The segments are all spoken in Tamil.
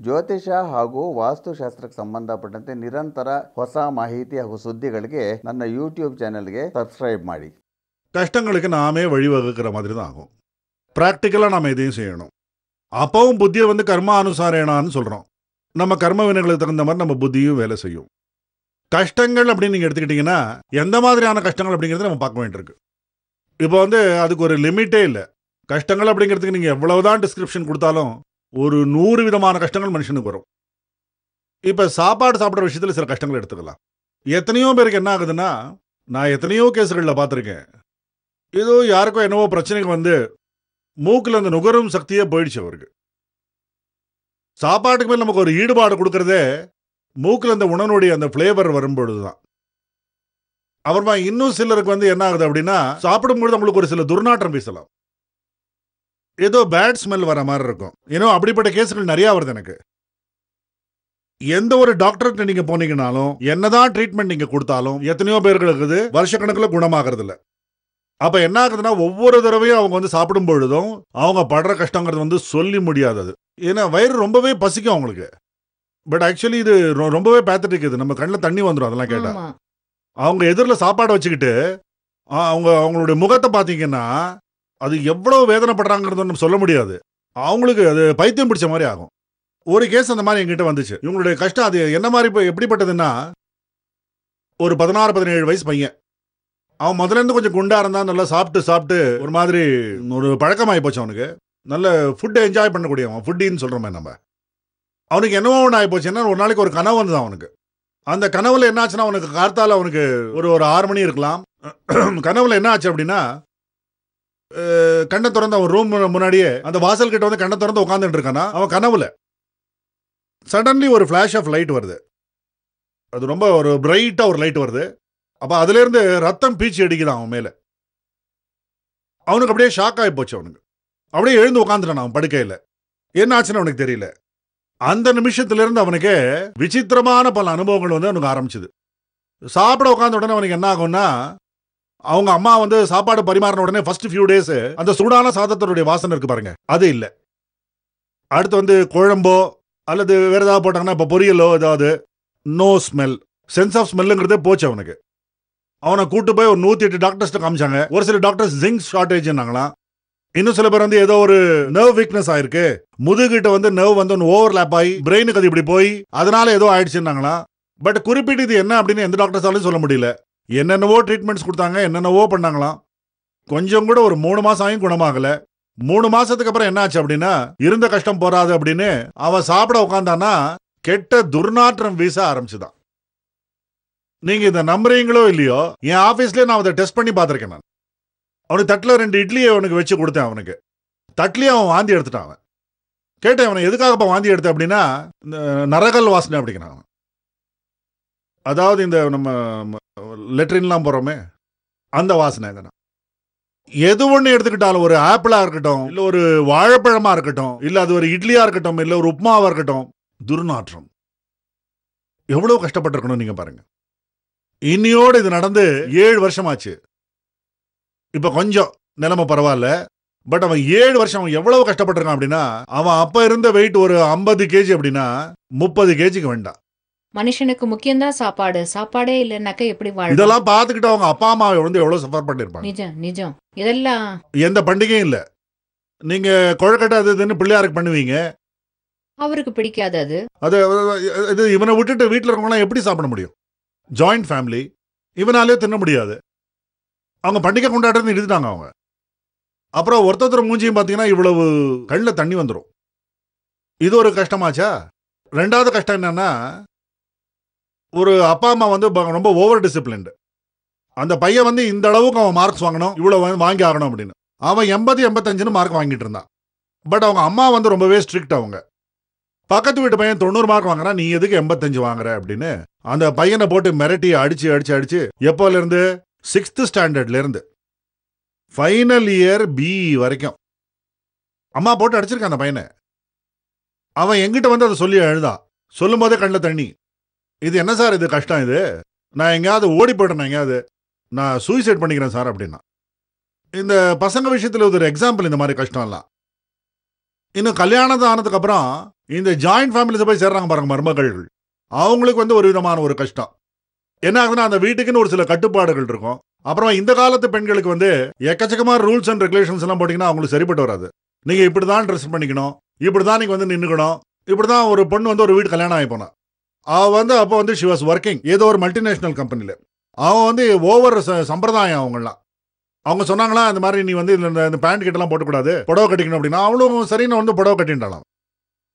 ಜ್ಯೋತಿಷ ಹಾಗೂ ವಾಸ್ತುಶಾಸ್ತ್ರಕ್ಕೆ ಸಂಬಂಧಪಟ್ಟಂತೆ ನಿರಂತರ ಹೊಸ ಮಾಹಿತಿ ಹಾಗೂ ಸುದ್ದಿಗಳಿಗೆ ನನ್ನ ಯೂಟ್ಯೂಬ್ ಚಾನೆಲ್ಗೆ ಸಬ್ಸ್ಕ್ರೈಬ್ ಮಾಡಿ கஷ்டங்களுக்கு நாமே வழிவகுக்கிற மாதிரி தான் ஆகும் ப்ராக்டிக்கலாக நாம் எதையும் செய்யணும் அப்பவும் புத்தியை வந்து கர்ம அனுசாரேனான்னு சொல்கிறோம் நம்ம கர்ம வினைகளுக்கு தகுந்த மாதிரி நம்ம புத்தியும் வேலை செய்யும் கஷ்டங்கள் அப்படின்னு நீங்கள் எடுத்துக்கிட்டிங்கன்னா எந்த மாதிரியான கஷ்டங்கள் அப்படிங்கிறத நம்ம பார்க்க வேண்டியிருக்கு இப்போ வந்து அதுக்கு ஒரு லிமிட்டே இல்லை கஷ்டங்கள் அப்படிங்கிறதுக்கு நீங்கள் எவ்வளவுதான் டிஸ்கிரிப்ஷன் கொடுத்தாலும் ஒரு நூறு விதமான கஷ்டங்கள் மனுஷனுக்கு வரும். இப்போ சாப்பாடு சாப்பிட்ற விஷயத்தில் சில கஷ்டங்கள் எடுத்துக்கலாம். எத்தனையோ பேருக்கு என்ன ஆகுதுன்னா நான் எத்தனையோ கேஸுகளில் பார்த்துருக்கேன். ஏதோ யாருக்கோ என்னவோ பிரச்சனைக்கு வந்து மூக்கில் அந்த நுகரும் சக்தியே போயிடுச்சு அவருக்கு. சாப்பாட்டுக்கு மேலே நமக்கு ஒரு ஈடுபாடு கொடுக்குறதே மூக்கில் அந்த உணவுடைய அந்த ஃப்ளேவர் வரும்பொழுது தான் அப்புறமா இன்னும் சிலருக்கு வந்து என்ன ஆகுது அப்படின்னா சாப்பிடும்பொழுது நம்மளுக்கு ஒரு சில துர்நாற்றம் வீசலாம். ஏதோ பேட் ஸ்மெல் வர மாதிரி இருக்கும். ஏன்னோ அப்படிப்பட்ட கேஸுகள் நிறைய வருது எனக்கு. எந்த ஒரு டாக்டர்கிட்ட நீங்க போனீங்கனாலும் என்னதான் ட்ரீட்மெண்ட் நீங்க கொடுத்தாலும் எத்தனையோ பேர்களுக்கு இது வருஷக்கணக்கில் குணமாகறது இல்ல அப்ப என்ன ஆகுதுன்னா ஒவ்வொரு தடவையும் அவங்க வந்து சாப்பிடும் பொழுதும் அவங்க படுற கஷ்டங்கிறது வந்து சொல்லி முடியாதது ஏன்னா வயிறு ரொம்பவே பசிக்கும் அவங்களுக்கு. பட் ஆக்சுவலி இது ரொம்பவே பேத்தட்டிக் இது. நம்ம கண்ணில் தண்ணி வந்துடும் அதெல்லாம் கேட்டா. ஆமா. அவங்க எதிரில் சாப்பாடு வச்சுக்கிட்டு அவங்க அவங்களுடைய முகத்தை பார்த்தீங்கன்னா அது எவ்வளவு வேதனைப்படுறாங்கிறது நம்ம சொல்ல முடியாது. அவங்களுக்கு அது பைத்தியம் பிடிச்ச மாதிரி ஆகும். ஒரு கேஸ் அந்த மாதிரி எங்கிட்ட வந்துச்சு. இவங்களுடைய கஷ்டம் அது என்ன மாதிரி இப்போ எப்படிப்பட்டதுன்னா ஒரு பதினாறு பதினேழு வயசு பையன். அவன் முதலேருந்து கொஞ்சம் குண்டாக இருந்தான் நல்லா சாப்பிட்டு சாப்பிட்டு ஒரு மாதிரி ஒரு பழக்கமாகி போச்சு அவனுக்கு. நல்ல ஃபுட்டை என்ஜாய் பண்ணக்கூடிய அவன். ஃபுட்டின்னு சொல்கிறோமே நம்ம. அவனுக்கு என்னவோ ஒன்று ஆகி போச்சுன்னா ஒரு நாளைக்கு ஒரு கனவு வந்தது அவனுக்கு. அந்த கனவுல என்னாச்சுன்னா அவனுக்கு கார்த்தால அவனுக்கு ஒரு ஒரு ஆறு மணி இருக்கலாம். கனவுல என்ன ஆச்சு அப்படின்னா கண்ணை திறந்து அவன் ரூம் முன்னாடியே அந்த வாசல் கிட்ட வந்து கண்ணை திறந்து உட்காந்துட்டு இருக்கானா? அவன் கனவுல. சடன்லி ஒரு ஃப்ளாஷ் ஆஃப் லைட் வருது. அது ரொம்ப ஒரு பிரைட்டாக ஒரு லைட் வருது. அப்போ அதுலேருந்து ரத்தம் பீச்சி அடிக்குதான் அவன் மேலே. அவனுக்கு அப்படியே ஷாக் ஆகி போச்சு அவனுக்கு. அப்படியே எழுந்து உட்காந்துட்டான் அவன் படுக்கையில். என்ன ஆச்சுன்னு அவனுக்கு தெரியல. அந்த நிமிஷத்துலேருந்து அவனுக்கு விசித்திரமான பல அனுபவங்கள் வந்து அவனுக்கு ஆரம்பிச்சது. சாப்பிட உட்காந்த உடனே அவனுக்கு என்ன ஆகும்னா அவங்க அம்மா வந்து சாப்பாடு பரிமாறின உடனே ஃபர்ஸ்ட் ஃபியூ டேஸ் அந்த சூடான சாதத்தினுடைய வாசனை இருக்கு பாருங்க. அது இல்லை. அடுத்து வந்து குழம்போ அல்லது வேற ஏதாவது போட்டாங்கன்னா இப்போ பொரியலோ ஏதாவது நோ ஸ்மெல் சென்ஸ் ஆஃப் ஸ்மெல்லுங்கிறதே போச்சு அவனுக்கு. அவனை கூட்டு போய் ஒரு நூற்றி எட்டு டாக்டர்ஸ்ட்டு காமிச்சாங்க. ஒரு சில டாக்டர்ஸ் ஜிங்க் ஷார்டேஜ்னாங்களாம் இன்னும் சில பேர் வந்து ஏதோ ஒரு நர்வ் வீக்னஸ் ஆயிருக்கு. முதுகிட்ட வந்து நர்வ் வந்து ஓவர்லாப் ஆகி பிரெயினுக்கு அது இப்படி போய் அதனால ஏதோ ஆயிடுச்சுன்னாங்களாம். பட் குறிப்பிட்டு இது என்ன அப்படின்னு எந்த டாக்டர்ஸாலையும் சொல்ல முடியல. என்னென்னவோ ட்ரீட்மெண்ட்ஸ் கொடுத்தாங்க என்னென்னவோ பண்ணாங்களாம். கொஞ்சம் கூட ஒரு மூணு மாசம் ஆகியும் குணமாகல. மூணு மாசத்துக்கு அப்புறம் என்ன ஆச்சு அப்படின்னா இருந்த கஷ்டம் போறாது அப்படின்னு அவன் சாப்பிட உட்காந்தானா கெட்ட துர்நாற்றம் வீச ஆரம்பிச்சுதான். நீங்க இதை நம்புறீங்களோ இல்லையோ என் ஆபீஸ்லயே நான் அதை டெஸ்ட் பண்ணி பார்த்துருக்கேன் நான். அவனுக்கு தட்டில் ரெண்டு இட்லியை அவனுக்கு வச்சு கொடுத்தேன் அவனுக்கு. தட்லயே அவன் வாந்தி எடுத்துட்டான் அவன். கேட்டேன் அவனை எதுக்காகப்பா வாந்தி எடுத்த? அப்படின்னா இந்த நரகல் வாசனை அப்படிங்கிறான் அவன். அதாவது இந்த நம்ம லெட்ரின்லாம் போகிறோமே அந்த வாசனைங்கண்ணா எது ஒன்று எடுத்துக்கிட்டாலும் ஒரு ஆப்பிளாக இருக்கட்டும் இல்லை ஒரு வாழைப்பழமாக இருக்கட்டும் இல்லை அது ஒரு இட்லியாக இருக்கட்டும் இல்லை ஒரு உப்மாவாக இருக்கட்டும் துர்நாற்றம். எவ்வளோ கஷ்டப்பட்டிருக்கணும் நீங்கள் பாருங்கள் இன்னியோடு இது நடந்து ஏழு வருஷமாச்சு. இப்போ கொஞ்சம் நிலைமை பரவாயில்ல. பட் அவன் ஏழு வருஷம் அவன் எவ்வளவு கஷ்டப்பட்டிருக்கான் அப்படின்னா அவன் அப்போ இருந்த வெயிட் ஒரு ஐம்பது கேஜி அப்படின்னா முப்பது கேஜிக்கு வேண்டாம். மனுஷனுக்கு முக்கியம்தான் சாப்பாடு. சாப்பாடே இல்லைன்னாக்க எப்படி வாழ இதெல்லாம் பார்த்துக்கிட்டு அவங்க அப்பா அம்மா வந்து எவ்வளவு சஃபர் பண்ணிருப்பாங்க நிஜம் நிஜம். இதெல்லாம் எந்த பண்டிகையும் இல்ல. நீங்க கொழக்கட்டை அது இதுன்னு பிள்ளையாருக்கு பண்ணுவீங்க. அவருக்கு பிடிக்காது அது. அது இது இவனை விட்டுட்டு வீட்டில் இருக்கவங்களாம் எப்படி சாப்பிட முடியும்? ஜாயிண்ட் ஃபேமிலி இவனாலே தின்ன முடியாது. அவங்க பண்டிகை கொண்டாடுறது நிறுத்திட்டாங்க அவங்க. அப்புறம் ஒருத்தர் மூஞ்சியும் பார்த்தீங்கன்னா இவ்வளவு கண்ணில் தண்ணி வந்துடும் இது ஒரு கஷ்டமாச்சா? ரெண்டாவது கஷ்டம் என்னன்னா ஒரு அப்பா அம்மா வந்து ப- ரொம்ப ஓவர் டிசிப்ளின்டு அந்த பையன் வந்து இந்த அளவுக்கு அவன் மார்க்ஸ் வாங்கணும் இவ்வளோ வந்து வாங்கி ஆகணும் அப்படின்னு. அவன் எண்பது எண்பத்தஞ்சுன்னு மார்க் வாங்கிட்டு இருந்தான். பட் அவங்க அம்மா வந்து ரொம்பவே ஸ்ட்ரிக்ட் அவங்க. பக்கத்து வீட்டு பையன் தொண்ணூறு மார்க் வாங்குறான் நீ எதுக்கு எண்பத்தஞ்சு வாங்குற அப்படின்னு. அந்த பையனை போட்டு மிரட்டி அடிச்சு அடிச்சு அடிச்சு எப்போலேருந்து? சிக்ஸ்த்து ஸ்டாண்டர்ட்லேருந்து ஃபைனல் இயர் பிஇ வரைக்கும். அம்மா போட்டு அடிச்சிருக்கான் அந்த பையனை. அவன் எங்கிட்ட வந்து அதை சொல்லி எழுதான் சொல்லும் போதே கண்ணில் தண்ணி. இது என்ன சார் இது கஷ்டம் இது? நான் எங்கேயாவது ஓடி போயிட்டேன் எங்கேயாவது? நான் சூசைட் பண்ணிக்கிறேன் சார் அப்படின்னா. இந்த பசங்க விஷயத்தில் ஒரு எக்ஸாம்பிள் இந்த மாதிரி கஷ்டம்லாம் இன்னும் கல்யாணம் ஆனதுக்கப்புறம் இந்த ஜாயிண்ட் ஃபேமிலிஸை போய் சேர்றாங்க பாருங்க மருமகள் அவங்களுக்கு வந்து ஒரு விதமான ஒரு கஷ்டம். என்ன ஆகுதுன்னா அந்த வீட்டுக்குன்னு ஒரு சில கட்டுப்பாடுகள் இருக்கும். அப்புறம் இந்த காலத்து பெண்களுக்கு வந்து எக்கச்சக்கமான ரூல்ஸ் அண்ட் ரெகுலேஷன்ஸ் எல்லாம் போட்டிங்கன்னா அவங்களுக்கு சரிப்பட்டு வராது. நீங்கள் இப்படி தான் ட்ரெஸ் பண்ணிக்கணும் இப்படி தான் நீங்கள் வந்து நின்றுக்கணும் இப்படி தான் ஒரு பொண்ணு வந்து ஒரு வீடு கல்யாணம் ஆகி போனால் அவள் வந்து அப்போ வந்து ஷி வாஸ் ஒர்க்கிங் ஏதோ ஒரு மல்டிநேஷனல் கம்பெனியில் அவன் வந்து ஓவர் சம்பிரதாயம் அவங்களாம் அவங்க சொன்னாங்களா இந்த மாதிரி நீ வந்து இந்த இந்த பேண்ட் கிட்டலாம் போட்டக்கூடாது புடவை கட்டிக்கணும் அப்படின்னா அவளும் சரின்னு வந்து புடவை கட்டின்றாலாம்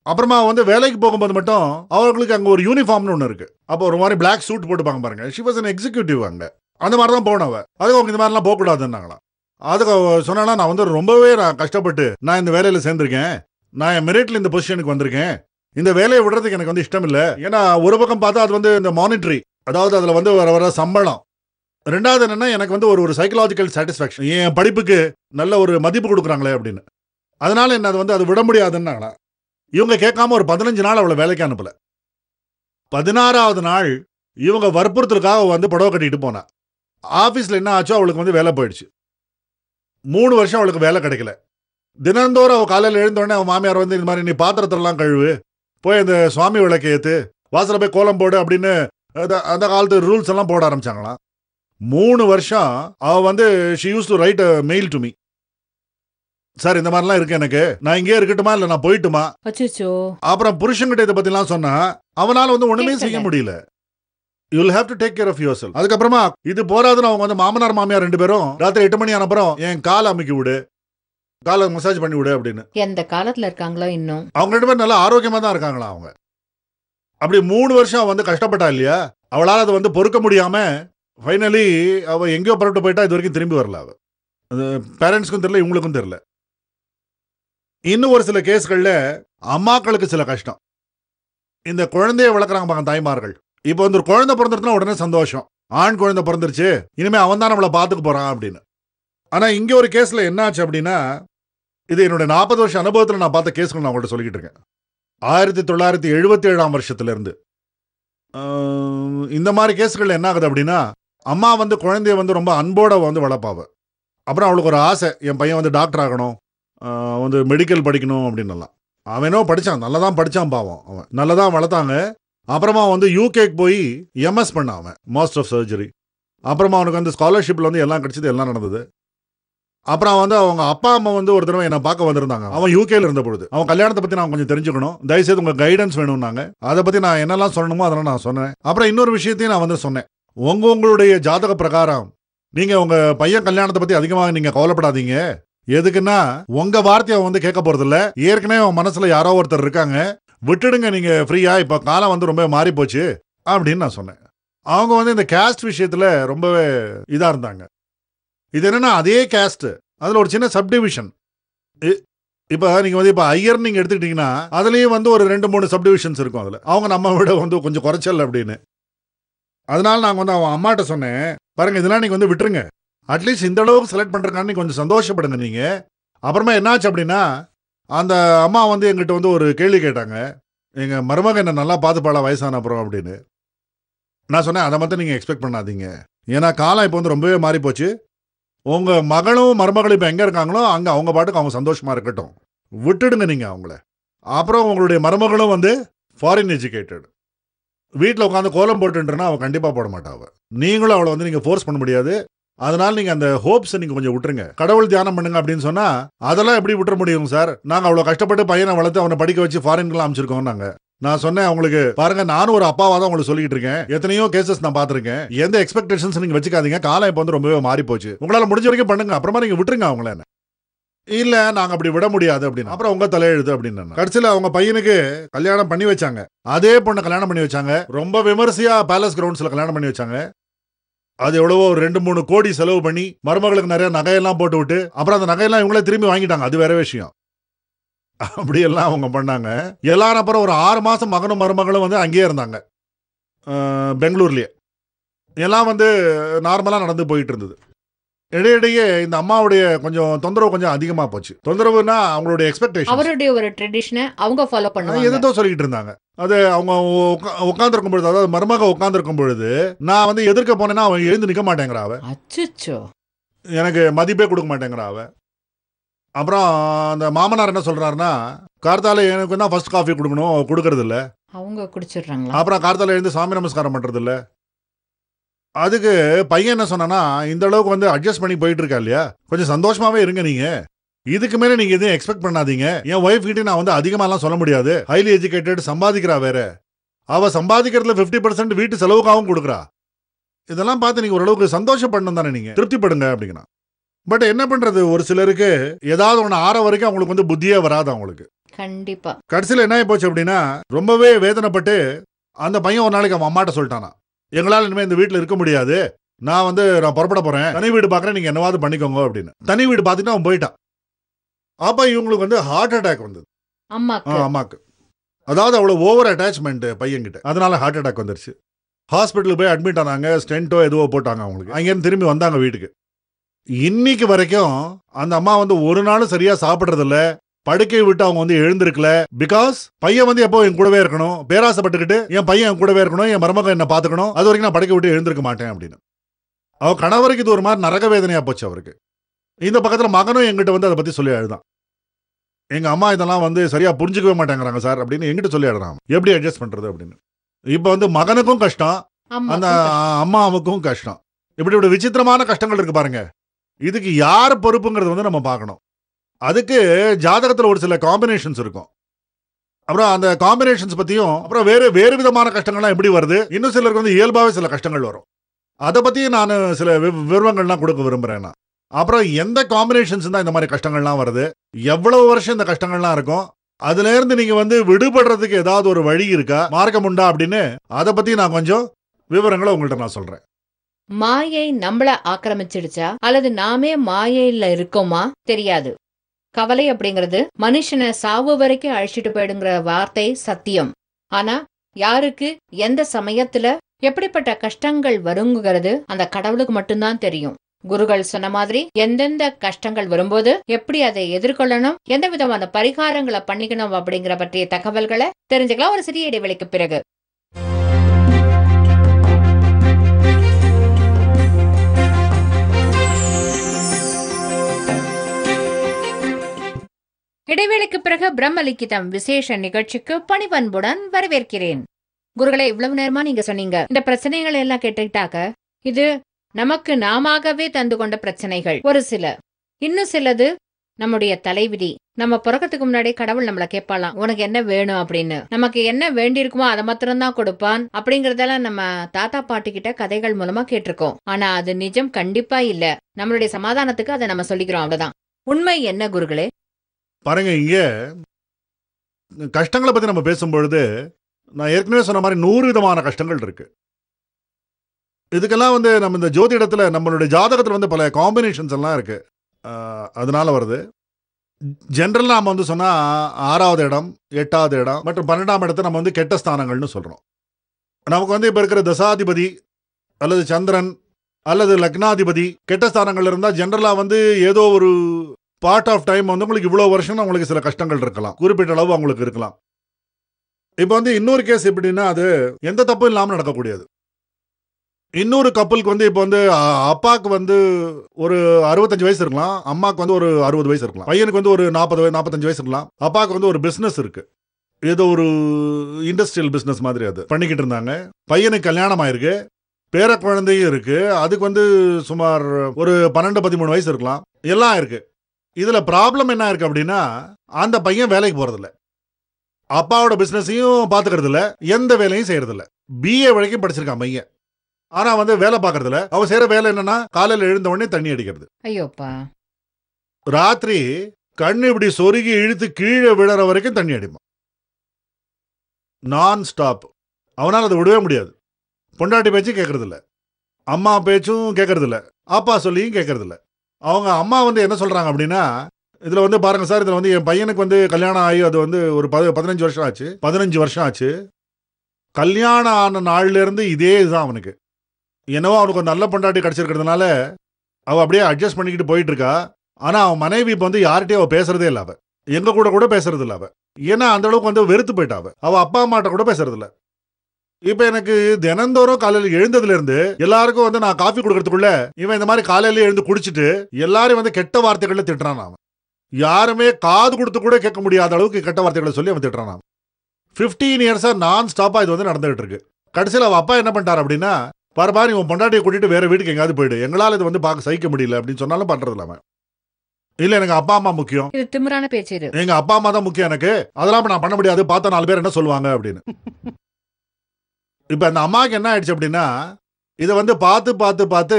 அப்புறமா வந்து வேலைக்கு போகும்போது மட்டும் அவர்களுக்கு அங்கே ஒரு யூனிஃபார்ம்னு ஒன்று இருக்குது அப்போ ஒரு மாதிரி பிளாக் சூட் போட்டுப்பாங்க பாருங்க. ஷி வாஸ் அன் எக்ஸிக்யூட்டிவ் அங்கே. அந்த மாதிரி தான் போனவ. அதுக்கு அவங்க இந்த மாதிரிலாம் போகக்கூடாதுன்னாங்களாம். அதுக்கு அவ நான் வந்து ரொம்பவே நான் கஷ்டப்பட்டு நான் இந்த வேலையில் சேர்ந்திருக்கேன். நான் என் மெரிட்டில் இந்த பொசிஷனுக்கு வந்திருக்கேன். இந்த வேலையை விடுறதுக்கு எனக்கு வந்து இஷ்டம் இல்லை ஏன்னா ஒரு பக்கம் பார்த்தா அது வந்து இந்த மானிட்டரி அதாவது அதில் வந்து வர வர சம்பளம். ரெண்டாவது என்னென்னா எனக்கு வந்து ஒரு ஒரு சைக்கலாஜிக்கல் சாட்டிஸ்ஃபேக்ஷன் என் படிப்புக்கு நல்ல ஒரு மதிப்பு கொடுக்குறாங்களே அப்படின்னு. அதனால என்ன அது வந்து அது விட முடியாதுன்னாங்களா? இவங்க கேட்காம ஒரு பதினஞ்சு நாள் அவளை வேலைக்கு அனுப்பல. பதினாறாவது நாள் இவங்க வற்புறுத்தலுக்காக வந்து புடவை கட்டிட்டு போனா. ஆஃபீஸில் என்ன ஆச்சோ அவளுக்கு வந்து வேலை போயிடுச்சு. மூணு வருஷம் அவளுக்கு வேலை கிடைக்கல. தினந்தோறும் அவள் காலையில் எழுந்தோடனே அவன் மாமியார் வந்து இந்த மாதிரி நீ பாத்திரத்திலலாம் கழுவு. போய் அந்த சுவாமி விளக்கு ஏத்து வாசல போய் கோலம் போடு அப்படின்னு அந்த- காலத்து ரூல்ஸ் எல்லாம் போட ஆரம்பிச்சாங்களாம் மூணு வருஷம் அவ வந்து she use to write mail to me sir இந்த மாதிரிலாம் இருக்கு எனக்கு. நான் இங்கே இருக்கட்டுமா? இல்லை நான் போயிட்டுமா? அப்புறம் புருஷன்கிட்ட இதை பத்திலாம் சொன்னா அவனால வந்து கேட்கல. செய்ய முடியல. You will have to take care of your cell அதுக்கப்புறமா இது போறாதுன்னு அவங்க வந்து மாமனார் மாமியார் ரெண்டு பேரும் ராத்திரி எட்டு மணி அப்புறம் என் காலை அமுக்கி விடு. காலை மசாஜ் பண்ணி விடு அப்படின்னு. எந்த காலத்துல இருக்காங்களோ இன்னும். அவங்க ரெண்டு பேரும் நல்லா ஆரோக்கியமா தான் இருக்காங்களா அவங்க? அப்படி மூணு வருஷம் வந்து கஷ்டப்பட்டா இல்லையா? அவளால அதை வந்து பொறுக்க முடியாம ஃபைனலி அவ எங்கேயோ புறப்பட்டு போயிட்டா இது வரைக்கும் திரும்பி வரல அவ. அது பேரண்ட்ஸ்க்கும் தெரியல இவங்களுக்கும் தெரியல. இன்னும் ஒரு சில கேஸ்கள்ல அம்மாக்களுக்கு சில கஷ்டம். இந்த குழந்தைய வளர்க்குறாங்க பாருங்க தாய்மார்கள். இப்போ வந்து ஒரு குழந்தை பிறந்துருச்சுன்னா உடனே சந்தோஷம். ஆண் குழந்தை பிறந்துருச்சு இனிமே அவன் தான் நம்மளை பார்த்துக்க போறான் அப்படின்னு. ஆனா இங்க ஒரு கேஸ்ல என்னாச்சு அப்படின்னா இது என்னுடைய நாற்பது வருஷம் அனுபவத்தில் நான் பார்த்த கேஸ்கள் நான் உங்கள்கிட்ட சொல்லிக்கிட்டு இருக்கேன். ஆயிரத்தி தொள்ளாயிரத்தி எழுபத்தி ஏழாம் வருஷத்துலேருந்து இந்த மாதிரி கேஸுகளில் என்ன ஆகுது அப்படின்னா அம்மா வந்து குழந்தைய வந்து ரொம்ப அன்போட வந்து வளர்ப்பாவ. அப்புறம் அவளுக்கு ஒரு ஆசை என் பையன் வந்து டாக்டர் ஆகணும் வந்து மெடிக்கல் படிக்கணும் அப்படின்னுலாம். அவனோ படித்தான் நல்லா தான் படித்தான் பாவம் அவன். நல்லா தான் வளர்த்தாங்க. அப்புறமா வந்து யூகேக்கு போய் எம்எஸ் பண்ணான் அவன் மாஸ்டர் ஆஃப் சர்ஜரி அப்புறமா அவனுக்கு வந்து ஸ்காலர்ஷிப்பில் வந்து எல்லாம் கிடச்சிது எல்லாம் நடந்தது. அப்புறம் வந்து அவங்க அப்பா அம்மா வந்து ஒரு தடவை என்னை பார்க்க வந்திருந்தாங்க. அவன் யூகேல இருந்த பொழுது. அவன் கல்யாணத்தை பத்தி நான் கொஞ்சம் தெரிஞ்சுக்கணும். தயவுசெய்து உங்க கைடன்ஸ் வேணும்னாங்க. அதை பத்தி நான் என்னெல்லாம் சொல்லணுமோ அதெல்லாம் நான் சொன்னேன். அப்புறம் இன்னொரு விஷயத்தையும் நான் வந்து சொன்னேன். உங்க உங்களுடைய ஜாதக பிரகாரம் நீங்க உங்க பையன் கல்யாணத்தை பத்தி அதிகமாக நீங்க கவலைப்படாதீங்க. எதுக்குன்னா உங்க வார்த்தையை அவன் வந்து கேட்க போறது இல்ல ஏற்கனவே அவன் மனசுல யாரோ ஒருத்தர் இருக்காங்க. விட்டுடுங்க நீங்க ஃப்ரீயா இப்ப காலம் வந்து ரொம்ப மாறி போச்சு அப்படின்னு நான் சொன்னேன். அவங்க வந்து இந்த கேஸ்ட் விஷயத்துல ரொம்பவே இதா இருந்தாங்க. இது என்னன்னா அதே கேஸ்ட்டு அதில் ஒரு சின்ன சப்டிவிஷன் இப்போ நீங்கள் வந்து இப்போ ஐயர் நீங்கள் எடுத்துக்கிட்டிங்கன்னா அதுலேயும் வந்து ஒரு ரெண்டு மூணு சப்டிவிஷன்ஸ் இருக்கும் அதில். அவங்க நம்ம விட வந்து கொஞ்சம் குறைச்சல் அப்படின்னு. அதனால நாங்கள் வந்து அவன் அம்மாட்ட சொன்னேன் பாருங்கள் இதெல்லாம் நீங்கள் வந்து விட்டுருங்க. அட்லீஸ்ட் இந்த அளவுக்கு செலக்ட் பண்ணுறக்கான்னு நீங்கள் கொஞ்சம் சந்தோஷப்படுங்க நீங்கள் அப்புறமா என்னாச்சு அப்படின்னா அந்த அம்மா வந்து எங்கிட்ட வந்து ஒரு கேள்வி கேட்டாங்க. எங்கள் மருமகன் என்ன நல்லா பார்த்துப்பாளா வயசான அப்புறம்? அப்படின்னு. நான் சொன்னேன் அதை மட்டும் நீங்கள் எக்ஸ்பெக்ட் பண்ணாதீங்க. ஏன்னா காலம் இப்போ வந்து ரொம்பவே மாறி போச்சு உங்கள் மகளும் மருமகளும் இப்போ எங்கே இருக்காங்களோ அங்கே அவங்க பாட்டுக்கு அவங்க சந்தோஷமாக இருக்கட்டும். விட்டுடுங்க நீங்கள் அவங்கள. அப்புறம் உங்களுடைய மருமகளும் வந்து ஃபாரின் எஜுகேட்டட் வீட்டில் உட்காந்து கோலம் போட்டுன்றனா அவள் கண்டிப்பாக போட மாட்டாள் நீங்களும் அவளை வந்து நீங்கள் ஃபோர்ஸ் பண்ண முடியாது. அதனால நீங்கள் அந்த ஹோப்ஸை நீங்கள் கொஞ்சம் விட்டுருங்க. கடவுள் தியானம் பண்ணுங்க அப்படின்னு சொன்னால் அதெல்லாம் எப்படி விட்டுற முடியும் சார்? நாங்கள் அவ்வளோ கஷ்டப்பட்டு பையனை வளர்த்து அவனை படிக்க வச்சு ஃபாரின்லாம் அமைச்சிருக்கோம் நாங்கள் நான் சொன்னேன் அவங்களுக்கு பாருங்க நானும் ஒரு அப்பாவா தான் உங்களுக்கு சொல்லிட்டு இருக்கேன். எத்தனையோ கேசஸ் நான் பார்த்திருக்கேன். எந்த எக்ஸ்பெக்டேஷன்ஸ் நீங்க வச்சுக்காதீங்க. காலம் இப்போ வந்து ரொம்பவே மாறி போச்சு உங்களால முடிஞ்ச வரைக்கும் பண்ணுங்க. அப்புறமா நீங்க விட்டுருங்க அவங்கள இல்ல நாங்க அப்படி விட முடியாது அப்படின்னு. அப்புறம் உங்க தலையெழுது அப்படின்னு கடைசியில அவங்க பையனுக்கு கல்யாணம் பண்ணி வச்சாங்க. அதே பொண்ணை கல்யாணம் பண்ணி வச்சாங்க. ரொம்ப விமர்சையா பேலஸ் கிரவுண்ட்ஸ்ல கல்யாணம் பண்ணி வச்சாங்க. அது எவ்வளவோ ஒரு ரெண்டு மூணு கோடி செலவு பண்ணி மருமகளுக்கு நிறைய நகையெல்லாம் போட்டு விட்டு அப்புறம் அந்த நகையெல்லாம் இவங்களே திரும்பி வாங்கிட்டாங்க. அது வேற விஷயம். அப்படியெல்லாம் அவங்க பண்ணாங்க. எல்லாரும் அப்புறம் ஒரு ஆறு மாசம் மகனும் மருமகளும் வந்து அங்கேயே இருந்தாங்க. பெங்களூர்லயே. எல்லாம் வந்து நார்மலா நடந்து போயிட்டு இருந்தது. இடையிடையே இந்த அம்மாவுடைய கொஞ்சம் தொந்தரவு கொஞ்சம் அதிகமா போச்சு. தொந்தரவுனா அவங்களுடைய எக்ஸ்பெக்டேஷன் அவருடைய ஒரு ட்ரெடிஷனை அவங்க ஃபாலோ பண்ணுவாங்க. எதோ சொல்லிட்டு இருந்தாங்க. அது அவங்க உட்காந்துருக்கும் பொழுது அதாவது மருமக உட்காந்துருக்கும் பொழுது நான் வந்து எதிர்க்க போனேன்னா அவன் எழுந்து நிக்க மாட்டேங்கிறா அவ. எனக்கு மதிப்பே கொடுக்க மாட்டேங்கிறா அவ. அப்புறம் அந்த மாமனார் என்ன சொல்றாருன்னா கார்த்தால எனக்கு தான் ஃபர்ஸ்ட் காஃபி கொடுக்கணும் கொடுக்கறது இல்ல அவங்க குடிச்சிடுறாங்களா? அப்புறம் கார்த்தால எழுந்து சாமி நமஸ்காரம் பண்றது இல்ல அதுக்கு பையன் என்ன சொன்னானா இந்த அளவுக்கு வந்து அட்ஜஸ்ட் பண்ணி போயிட்டு இருக்கா இல்லையா? கொஞ்சம் சந்தோஷமாவே இருங்க நீங்க. இதுக்கு மேல நீங்க எதுவும் எக்ஸ்பெக்ட் பண்ணாதீங்க. என் ஒய்ஃப் கிட்ட நான் வந்து அதிகமாலாம் சொல்ல முடியாது. ஹைலி எஜுகேட்டட் சம்பாதிக்கிறா வேற. அவ சம்பாதிக்கிறதுல 50% பர்சன்ட் வீட்டு செலவுக்காகவும் கொடுக்குறா. இதெல்லாம் பார்த்து நீங்க ஓரளவுக்கு சந்தோஷப்படணும் தானே நீங்க. திருப்திப்படுங்க அப்படிங்கிறா பட் என்ன பண்றது? ஒரு சிலருக்கு ஏதாவது ஒன்று ஆற வரைக்கும் அவங்களுக்கு வந்து புத்தியே வராது அவங்களுக்கு. கண்டிப்பா. கடைசியில் என்ன போச்சு அப்படின்னா ரொம்பவே வேதனைப்பட்டு அந்த பையன் ஒரு நாளைக்கு அவன் அம்மாட்ட சொல்லிட்டானா எங்களால் இனிமேல் இந்த வீட்டில் இருக்க முடியாது. நான் வந்து நான் புறப்பட போறேன். தனி வீடு பார்க்குறேன் நீங்க என்னவாவது பண்ணிக்கோங்க அப்படின்னு. தனி வீடு பார்த்துட்டு அவன் போயிட்டான். அப்ப இவங்களுக்கு வந்து ஹார்ட் அட்டாக் வந்தது. அம்மாக்கு. அதாவது அவ்வளவு ஓவர் அட்டாச்மெண்ட் பையன்கிட்ட. அதனால ஹார்ட் அட்டாக் வந்துருச்சு. ஹாஸ்பிட்டலுக்கு போய் அட்மிட் ஆனாங்க. ஸ்டென்ட்டோ எதுவோ போட்டாங்க அவங்களுக்கு. அங்கேருந்து திரும்பி வந்தாங்க வீட்டுக்கு. இன்னைக்கு வரைக்கும் அந்த அம்மா வந்து ஒரு நாளும் சரியா சாப்பிடுறது இல்ல படுக்கை விட்டு அவங்க வந்து எழுந்திருக்கல. பிகாஸ் பையன் வந்து எப்போ என் கூடவே இருக்கணும்? பேராசைப்பட்டுக்கிட்டு என் பையன் என் கூடவே இருக்கணும்? என் மருமகன் என்ன பாத்துக்கணும் அது வரைக்கும் நான் படுக்கை விட்டு எழுந்திருக்க மாட்டேன் அப்படின்னு. அவ கணவருக்கு இது ஒரு மாதிரி நரக வேதனையா போச்சு அவருக்கு. இந்த பக்கத்துல மகனும் எங்கிட்ட வந்து அதை பத்தி சொல்லி அழுதான். எங்க அம்மா இதெல்லாம் வந்து சரியா புரிஞ்சுக்கவே மாட்டேங்கிறாங்க சார் அப்படின்னு எங்கிட்ட சொல்லி அழுறான் எப்படி அட்ஜஸ்ட் பண்றது அப்படின்னு. இப்போ வந்து மகனுக்கும் கஷ்டம். அந்த அம்மா அம்மாவுக்கும் கஷ்டம். இப்படி இப்படி விசித்திரமான கஷ்டங்கள் இருக்கு பாருங்க. இதுக்கு யார் பொறுப்புங்கிறது வந்து நம்ம பார்க்கணும். அதுக்கு ஜாதகத்தில் ஒரு சில காம்பினேஷன்ஸ் இருக்கும். அப்புறம் அந்த காம்பினேஷன்ஸ் பற்றியும் அப்புறம் வேறு வேறு விதமான கஷ்டங்கள்லாம் எப்படி வருது? இன்னும் சிலருக்கு வந்து இயல்பாகவே சில கஷ்டங்கள் வரும். அதை பற்றியும் நான் சில வி- விவரங்கள்லாம் கொடுக்க விரும்புகிறேன் நான். அப்புறம் எந்த காம்பினேஷன்ஸ் தான் இந்த மாதிரி கஷ்டங்கள்லாம் வருது? எவ்வளவு வருஷம் இந்த கஷ்டங்கள்லாம் இருக்கும்? அதுலேருந்து நீங்கள் வந்து விடுபடுறதுக்கு ஏதாவது ஒரு வழி இருக்கா? மார்க்கம் உண்டா அப்படின்னு அதை பற்றி நான் கொஞ்சம் விவரங்களை உங்கள்கிட்ட நான் சொல்கிறேன் மாயை நம்மள ஆக்கிரமிச்சிடுச்சா? அல்லது நாமே மாயையில இருக்கோமா? தெரியாது. கவலை அப்படிங்கிறது மனுஷனை சாவு வரைக்கும் அழைச்சிட்டு போயிடுங்கிற வார்த்தை சத்தியம். ஆனா யாருக்கு எந்த சமயத்துல எப்படிப்பட்ட கஷ்டங்கள் வருங்கிறது அந்த கடவுளுக்கு மட்டும்தான் தெரியும். குருகள் சொன்ன மாதிரி எந்தெந்த கஷ்டங்கள் வரும்போது எப்படி அதை எதிர்கொள்ளணும் எந்த விதமான பரிகாரங்களை பண்ணிக்கணும் அப்படிங்கிற பற்றிய தகவல்களை தெரிஞ்சுக்கலாம். ஒரு சிறிய இடைவெளிக்கு பிறகு. இடைவேளைக்கு பிரம்மலிக்கிதம் விசேஷ நிகழ்ச்சிக்கு பணிவன்புடன் வரவேற்கிறேன். குருகளை இவ்வளவு நேரமா நீங்க சொன்னீங்க. இந்த பிரச்சனைகளை எல்லாம் கேட்டுக்கிட்டாக்க இது நமக்கு நாமவே தந்து கொண்ட பிரச்சனைகள். ஒரு சில. இன்னும் சிலது நம்முடைய தலைவிதி. நம்ம பிறக்கத்துக்கு முன்னாடி கடவுள் நம்மளை கேட்பாலாம் உனக்கு என்ன வேணும் அப்படின்னு. நமக்கு என்ன வேண்டியிருக்குமோ அதை மாத்திரம்தான் கொடுப்பான் அப்படிங்கறதெல்லாம் நம்ம தாத்தா பாட்டி கிட்ட கதைகள் மூலமா கேட்டிருக்கோம். ஆனா அது நிஜம் கண்டிப்பா இல்ல. நம்மளுடைய சமாதானத்துக்கு அதை நம்ம சொல்லிக்கிறோம். அவ்வளவுதான். உண்மை என்ன குருகளே? பாருங்க இங்கே கஷ்டங்களை பற்றி நம்ம பேசும்பொழுது நான் ஏற்கனவே சொன்ன மாதிரி நூறு விதமான கஷ்டங்கள் இருக்குது இதுக்கெல்லாம் வந்து நம்ம இந்த ஜோதிடத்தில் நம்மளுடைய ஜாதகத்தில் வந்து பல காம்பினேஷன்ஸ் எல்லாம் இருக்குது அதனால வருது. ஜென்ரல் நாம் வந்து சொன்னால் ஆறாவது இடம் எட்டாவது இடம் மற்றும் பன்னெண்டாம் இடத்தை நம்ம வந்து கெட்ட ஸ்தானங்கள்னு சொல்கிறோம் நமக்கு வந்து இப்போ இருக்கிற தசாதிபதி அல்லது சந்திரன் அல்லது லக்னாதிபதி கெட்ட ஸ்தானங்கள் இருந்தால் ஜென்ரலாக வந்து ஏதோ ஒரு பார்ட் ஆஃப் டைம் வந்து உங்களுக்கு இவ்வளோ வருஷம் உங்களுக்கு சில கஷ்டங்கள் இருக்கலாம். குறிப்பிட்ட அளவு அவங்களுக்கு இருக்கலாம். இப்போ வந்து இன்னொரு கேஸ் எப்படின்னா அது எந்த தப்பும் இல்லாமல் நடக்கக்கூடியது. இன்னொரு கப்பலுக்கு வந்து இப்போ வந்து அப்பாவுக்கு வந்து ஒரு அறுபத்தஞ்சு வயசு இருக்கலாம். அம்மாவுக்கு வந்து ஒரு அறுபது வயசு இருக்கலாம். பையனுக்கு வந்து ஒரு நாற்பது வயசு நாற்பத்தஞ்சு வயசு இருக்கலாம். அப்பாவுக்கு வந்து ஒரு பிஸ்னஸ் இருக்கு. ஏதோ ஒரு இண்டஸ்ட்ரியல் பிஸ்னஸ் மாதிரி அது. பண்ணிக்கிட்டு இருந்தாங்க. பையனுக்கு கல்யாணம் ஆயிருக்கு. பேர குழந்தையும் இருக்கு. அதுக்கு வந்து சுமார் ஒரு பன்னெண்டு பதிமூணு வயசு இருக்கலாம். எல்லாம் இருக்கு. இதுல ப்ராப்ளம் என்ன இருக்கு அப்படின்னா அந்த பையன் வேலைக்கு போறது இல்ல அப்பாவோட பிசினஸையும் பாத்துக்கிறது இல்ல எந்த வேலையும் செய்யறது இல்ல பிஏ வரைக்கும் படிச்சிருக்கான் பையன். ஆனா வந்து வேலை பார்க்கறது இல்ல அவன் செய்யற வேலை என்னன்னா காலையில எழுந்த உடனே தண்ணி அடிக்கிறது. ஐயோப்பா. ராத்திரி கண்ணு இப்படி சொருகி இழுத்து கீழே விழற வரைக்கும் தண்ணி அடிப்பான். நான் ஸ்டாப் அவனால் அதை விடவே முடியாது. பொண்டாட்டி பேச்சும் கேட்கறது இல்ல அம்மா பேச்சும் கேட்கறது இல்ல அப்பா சொல்லியும் கேட்கறது இல்ல அவங்க அம்மா வந்து என்ன சொல்கிறாங்க அப்படின்னா இதில் வந்து பாருங்க சார் இதில் வந்து என் பையனுக்கு வந்து கல்யாணம் ஆகி அது வந்து ஒரு பதி பதினஞ்சு வருஷம் ஆச்சு. பதினஞ்சு வருஷம் ஆச்சு. கல்யாணம் ஆன நாள்லேருந்து இதே இதுதான் அவனுக்கு. என்னவோ அவனுக்கு ஒரு நல்ல பொண்டாட்டி கிடச்சிருக்கிறதுனால அவள் அப்படியே அட்ஜஸ்ட் பண்ணிக்கிட்டு போயிட்டுருக்கா. ஆனால் அவன் மனைவி இப்போ வந்து யார்கிட்டயும் அவள் பேசுகிறதே இல்லை அவள் எங்கள் கூட கூட பேசுறது இல்லை அவள் ஏன்னா அந்த அளவுக்கு வந்து வெறுத்து போயிட்டா அவள் அப்பா அம்மாட்ட கூட பேசுறது இல்லை இப்ப எனக்கு தினந்தோறும் காலையில எழுந்ததுல இருந்து எல்லாருக்கும் வந்து நான் காஃபி கொடுக்கறதுக்குள்ள இவன் இந்த மாதிரி காலையில எழுந்து குடிச்சிட்டு எல்லாரும் வந்து கெட்ட வார்த்தைகள்ல திட்டுறான் அவன். யாருமே காது கொடுத்து கூட கேட்க முடியாத அளவுக்கு கெட்ட வார்த்தைகளை சொல்லி அவன் திட்டுறான் ஃபிஃப்டீன் இயர்ஸா நான் ஸ்டாப்பா இது வந்து நடந்துகிட்டு இருக்கு. கடைசியில் அவ அப்பா என்ன பண்ணிட்டார் அப்படின்னா பாருப்பா நீ உன் பொண்டாட்டியை கூட்டிட்டு வேற வீட்டுக்கு எங்கேயாவது போயிடு. எங்களால் இது வந்து பார்க்க சகிக்க முடியல. அப்படின்னு சொன்னாலும் பண்றது இல்ல அவன். இல்ல எனக்கு அப்பா அம்மா முக்கியம். இது திமிரான பேச்சு எங்க அப்பா அம்மா தான் முக்கியம் எனக்கு. அதெல்லாம் நான் பண்ண முடியாது. பார்த்தா நாலு பேர் என்ன சொல்லுவாங்க அப்படின்னு. இப்ப அந்த அம்மாவுக்கு என்ன ஆயிடுச்சு அப்படின்னா இதை வந்து பார்த்து பார்த்து பார்த்து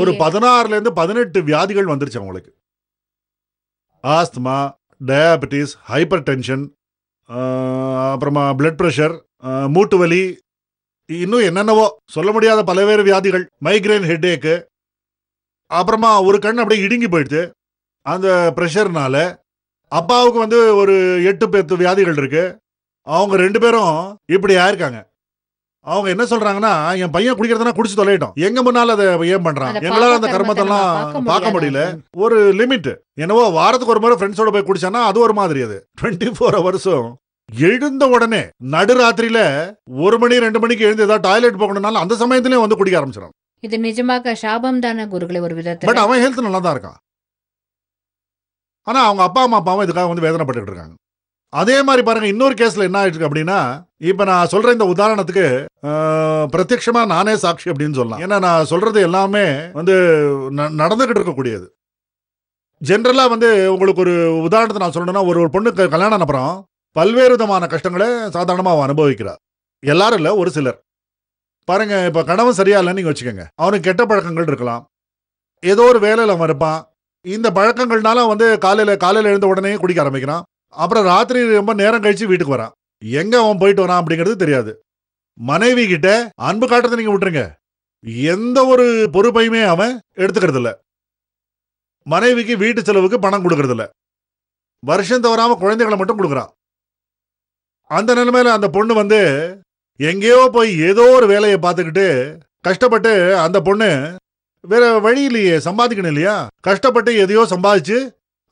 ஒரு பதினாறுல இருந்து பதினெட்டு வியாதிகள் வந்துருச்சு அவங்களுக்கு. ஆஸ்துமா டயாபெட்டிஸ் ஹைப்பர் டென்ஷன் அப்புறமா பிளட் ப்ரெஷர் மூட்டு வலி இன்னும் என்னென்னவோ சொல்ல முடியாத பல்வேறு வியாதிகள் மைக்ரைன் ஹெட்டேக்கு அப்புறமா ஒரு கண் அப்படியே இடுங்கி போயிடுச்சு. அந்த ப்ரெஷர்னால அப்பாவுக்கு வந்து ஒரு எட்டு பத்து வியாதிகள் இருக்கு. அவங்க ரெண்டு பேரும் இப்படி ஆயிருக்காங்க. அவங்க என்ன சொல்றாங்கன்னா என் பையன் குடிக்கிறதுனா குடிச்சு தொலையிட்டோம். எங்க முன்னால அதை ஏன் பண்றான்? எங்களால அந்த கர்மத்தெல்லாம் கர்மத்தை பார்க்க முடியல. ஒரு லிமிட். என்னவோ வாரத்துக்கு ஒரு முறை ஃப்ரெண்ட்ஸோட போய் குடிச்சானா அது ஒரு மாதிரி அது. டுவெண்ட்டி ஃபோர் ஹவர்ஸும் எழுந்த உடனே நடுராத்திரியில ஒரு மணி ரெண்டு மணிக்கு எழுந்து ஏதாவது டாய்லெட் போகணும்னாலும் அந்த சமயத்திலயும் வந்து குடிக்க ஆரம்பிச்சிடும் இது நிஜமாக சாபம் தானே குருகளே ஒரு பட் விதத்துல அவன் ஹெல்த் நல்லா தான் இருக்கான். ஆனா அவங்க அப்பா அம்மா அப்பாவும் இதுக்காக வந்து வேதனைப்பட்டுட்டு இருக்காங்க. அதே மாதிரி பாருங்க இன்னொரு கேஸ்ல என்ன ஆயிட்டு அப்படின்னா இப்ப நான் சொல்ற இந்த உதாரணத்துக்கு பிரத்யட்சமா நானே சாட்சி அப்படின்னு சொல்லலாம். ஏன்னா நான் சொல்றது எல்லாமே வந்து ந- நடந்துகிட்டு இருக்கக்கூடியது. ஜென்ரலா வந்து உங்களுக்கு ஒரு உதாரணத்தை நான் சொல்லணும்னா ஒரு ஒரு பொண்ணுக்கு கல்யாணம் ஆன அப்புறம் பல்வேறு விதமான கஷ்டங்களை சாதாரணமாக அவன் அனுபவிக்கிறார் எல்லாரும் இல்லை ஒரு சிலர். பாருங்க இப்போ கணவன் சரியா இல்லைன்னு நீங்கள் வச்சுக்கோங்க. அவனுக்கு கெட்ட பழக்கங்கள் இருக்கலாம். ஏதோ ஒரு வேலையில் அவன் இருப்பான். இந்த பழக்கங்கள்னால வந்து காலையில் காலையில் எழுந்த உடனே குடிக்க ஆரம்பிக்கிறான். அப்புறம் ராத்திரி ரொம்ப நேரம் கழிச்சு வீட்டுக்கு வரான். எங்க அவன் போயிட்டு வரான் அப்படிங்கிறது தெரியாது. மனைவி கிட்ட அன்பு காட்டுறதை நீங்க விட்டுருங்க. எந்த ஒரு பொறுப்பையுமே அவன் எடுத்துக்கிறது இல்ல. மனைவிக்கு வீட்டு செலவுக்கு பணம் கொடுக்கறது இல்ல. வருஷம் தவறாம குழந்தைகளை மட்டும் கொடுக்குறான். அந்த நிலைமையில அந்த பொண்ணு வந்து எங்கேயோ போய் ஏதோ ஒரு வேலையை பார்த்துக்கிட்டு கஷ்டப்பட்டு அந்த பொண்ணு வேற வழி இல்லையே சம்பாதிக்கணும் இல்லையா? கஷ்டப்பட்டு எதையோ சம்பாதிச்சு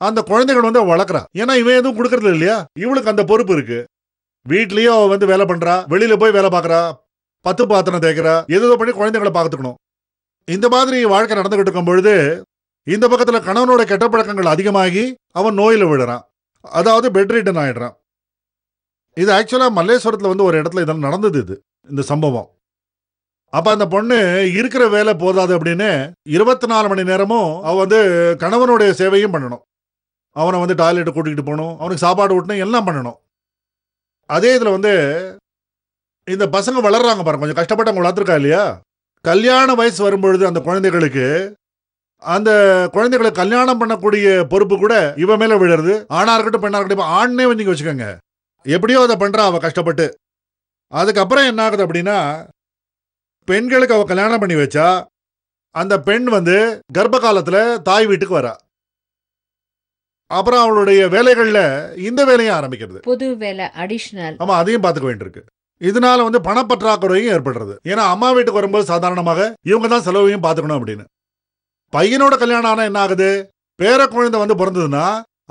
அந்த குழந்தைகள் வந்து வளர்க்குறா. ஏன்னா இவன் எதுவும் கொடுக்கறது இல்லையா? இவளுக்கு அந்த பொறுப்பு இருக்கு. வீட்லயும் அவ வந்து வேலை பண்றா. வெளியில போய் வேலை பார்க்கறா பத்து பாத்திரம் தேய்க்கிறா. ஏதோ பண்ணி குழந்தைகளை பார்த்துக்கணும். இந்த மாதிரி வாழ்க்கை நடந்துகிட்டு இருக்கும் பொழுது இந்த பக்கத்துல கணவனோட கெட்ட பழக்கங்கள் அதிகமாகி அவன் நோயில் விழுறான். அதாவது பெட்ரிட்டன் ஆயிடுறான். இது ஆக்சுவலாக மல்லேஸ்வரத்தில் வந்து ஒரு இடத்துல இதெல்லாம் நடந்தது இது இந்த சம்பவம். அப்போ அந்த பொண்ணு இருக்கிற வேலை போதாது அப்படின்னு இருபத்தி நாலு மணி நேரமும் அவ வந்து கணவனுடைய சேவையும் பண்ணணும். அவனை வந்து டாய்லெட்டை கூட்டிகிட்டு போகணும். அவனுக்கு சாப்பாடு ஊட்டணும் எல்லாம் பண்ணணும். அதே இதில் வந்து இந்த பசங்க வளர்றாங்க பாருங்க. கொஞ்சம் கஷ்டப்பட்டு அவங்க வளர்த்துருக்கா இல்லையா? கல்யாண வயசு வரும்பொழுது அந்த குழந்தைகளுக்கு அந்த குழந்தைகளை கல்யாணம் பண்ணக்கூடிய பொறுப்பு கூட இவன் மேலே விழுறது. ஆணாக இருக்கட்டும் பெண்ணாக இருக்கட்டும் ஆண்னே வந்து நீங்கள் வச்சுக்கோங்க. எப்படியோ அதை பண்ணுறா அவள் கஷ்டப்பட்டு. அதுக்கப்புறம் என்ன ஆகுது அப்படின்னா பெண்களுக்கு அவள் கல்யாணம் பண்ணி வச்சா அந்த பெண் வந்து கர்ப்ப காலத்தில் தாய் வீட்டுக்கு வரா. அப்புறம் அவளுடைய வேலைகள்ல இந்த வேலையும் ஆரம்பிக்கிறது. புது வேலை அடிஷனல் ஆமா அதையும் பார்த்துக்க வேண்டியிருக்கு. இதனால வந்து பணப்பற்றாக்குறையும் ஏற்படுறது. ஏன்னா அம்மா வீட்டுக்கு வரும்போது சாதாரணமாக இவங்க தான் செலவையும் பார்த்துக்கணும் அப்படின்னு. பையனோட கல்யாணம் ஆனா என்ன ஆகுது? பேர குழந்தை வந்து பிறந்ததுன்னா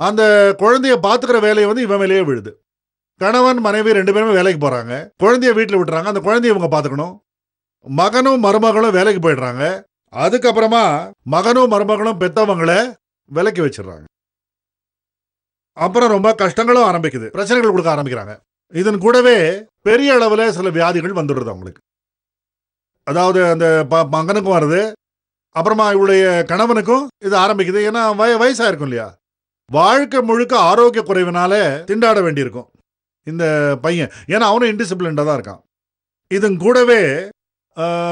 அந்த குழந்தைய பாத்துக்கிற வேலையை வந்து இவன் மேலேயே விழுது. கணவன் மனைவி ரெண்டு பேருமே வேலைக்கு போறாங்க. குழந்தைய வீட்டில் விட்டுறாங்க. அந்த குழந்தைய இவங்க பார்த்துக்கணும். மகனும் மருமகளும் வேலைக்கு போயிடுறாங்க. அதுக்கப்புறமா மகனும் மருமகளும் பெத்தவங்கள விலைக்கு வச்சிடுறாங்க. அப்புறம் ரொம்ப கஷ்டங்களும் ஆரம்பிக்குது. பிரச்சனைகள் கொடுக்க ஆரம்பிக்கிறாங்க. இதன் கூடவே பெரிய அளவில் சில வியாதிகள் வந்துடுறது அவங்களுக்கு. அதாவது அந்த ப- மகனுக்கும் வருது. அப்புறமா இவளுடைய கணவனுக்கும் இது ஆரம்பிக்குது. ஏன்னா வய வயசாக இருக்கும் இல்லையா? வாழ்க்கை முழுக்க ஆரோக்கிய குறைவினால திண்டாட வேண்டியிருக்கும். இந்த பையன். ஏன்னா அவனும் இன்டிசிப்ளின்டாக தான் இருக்கான். இதன் கூடவே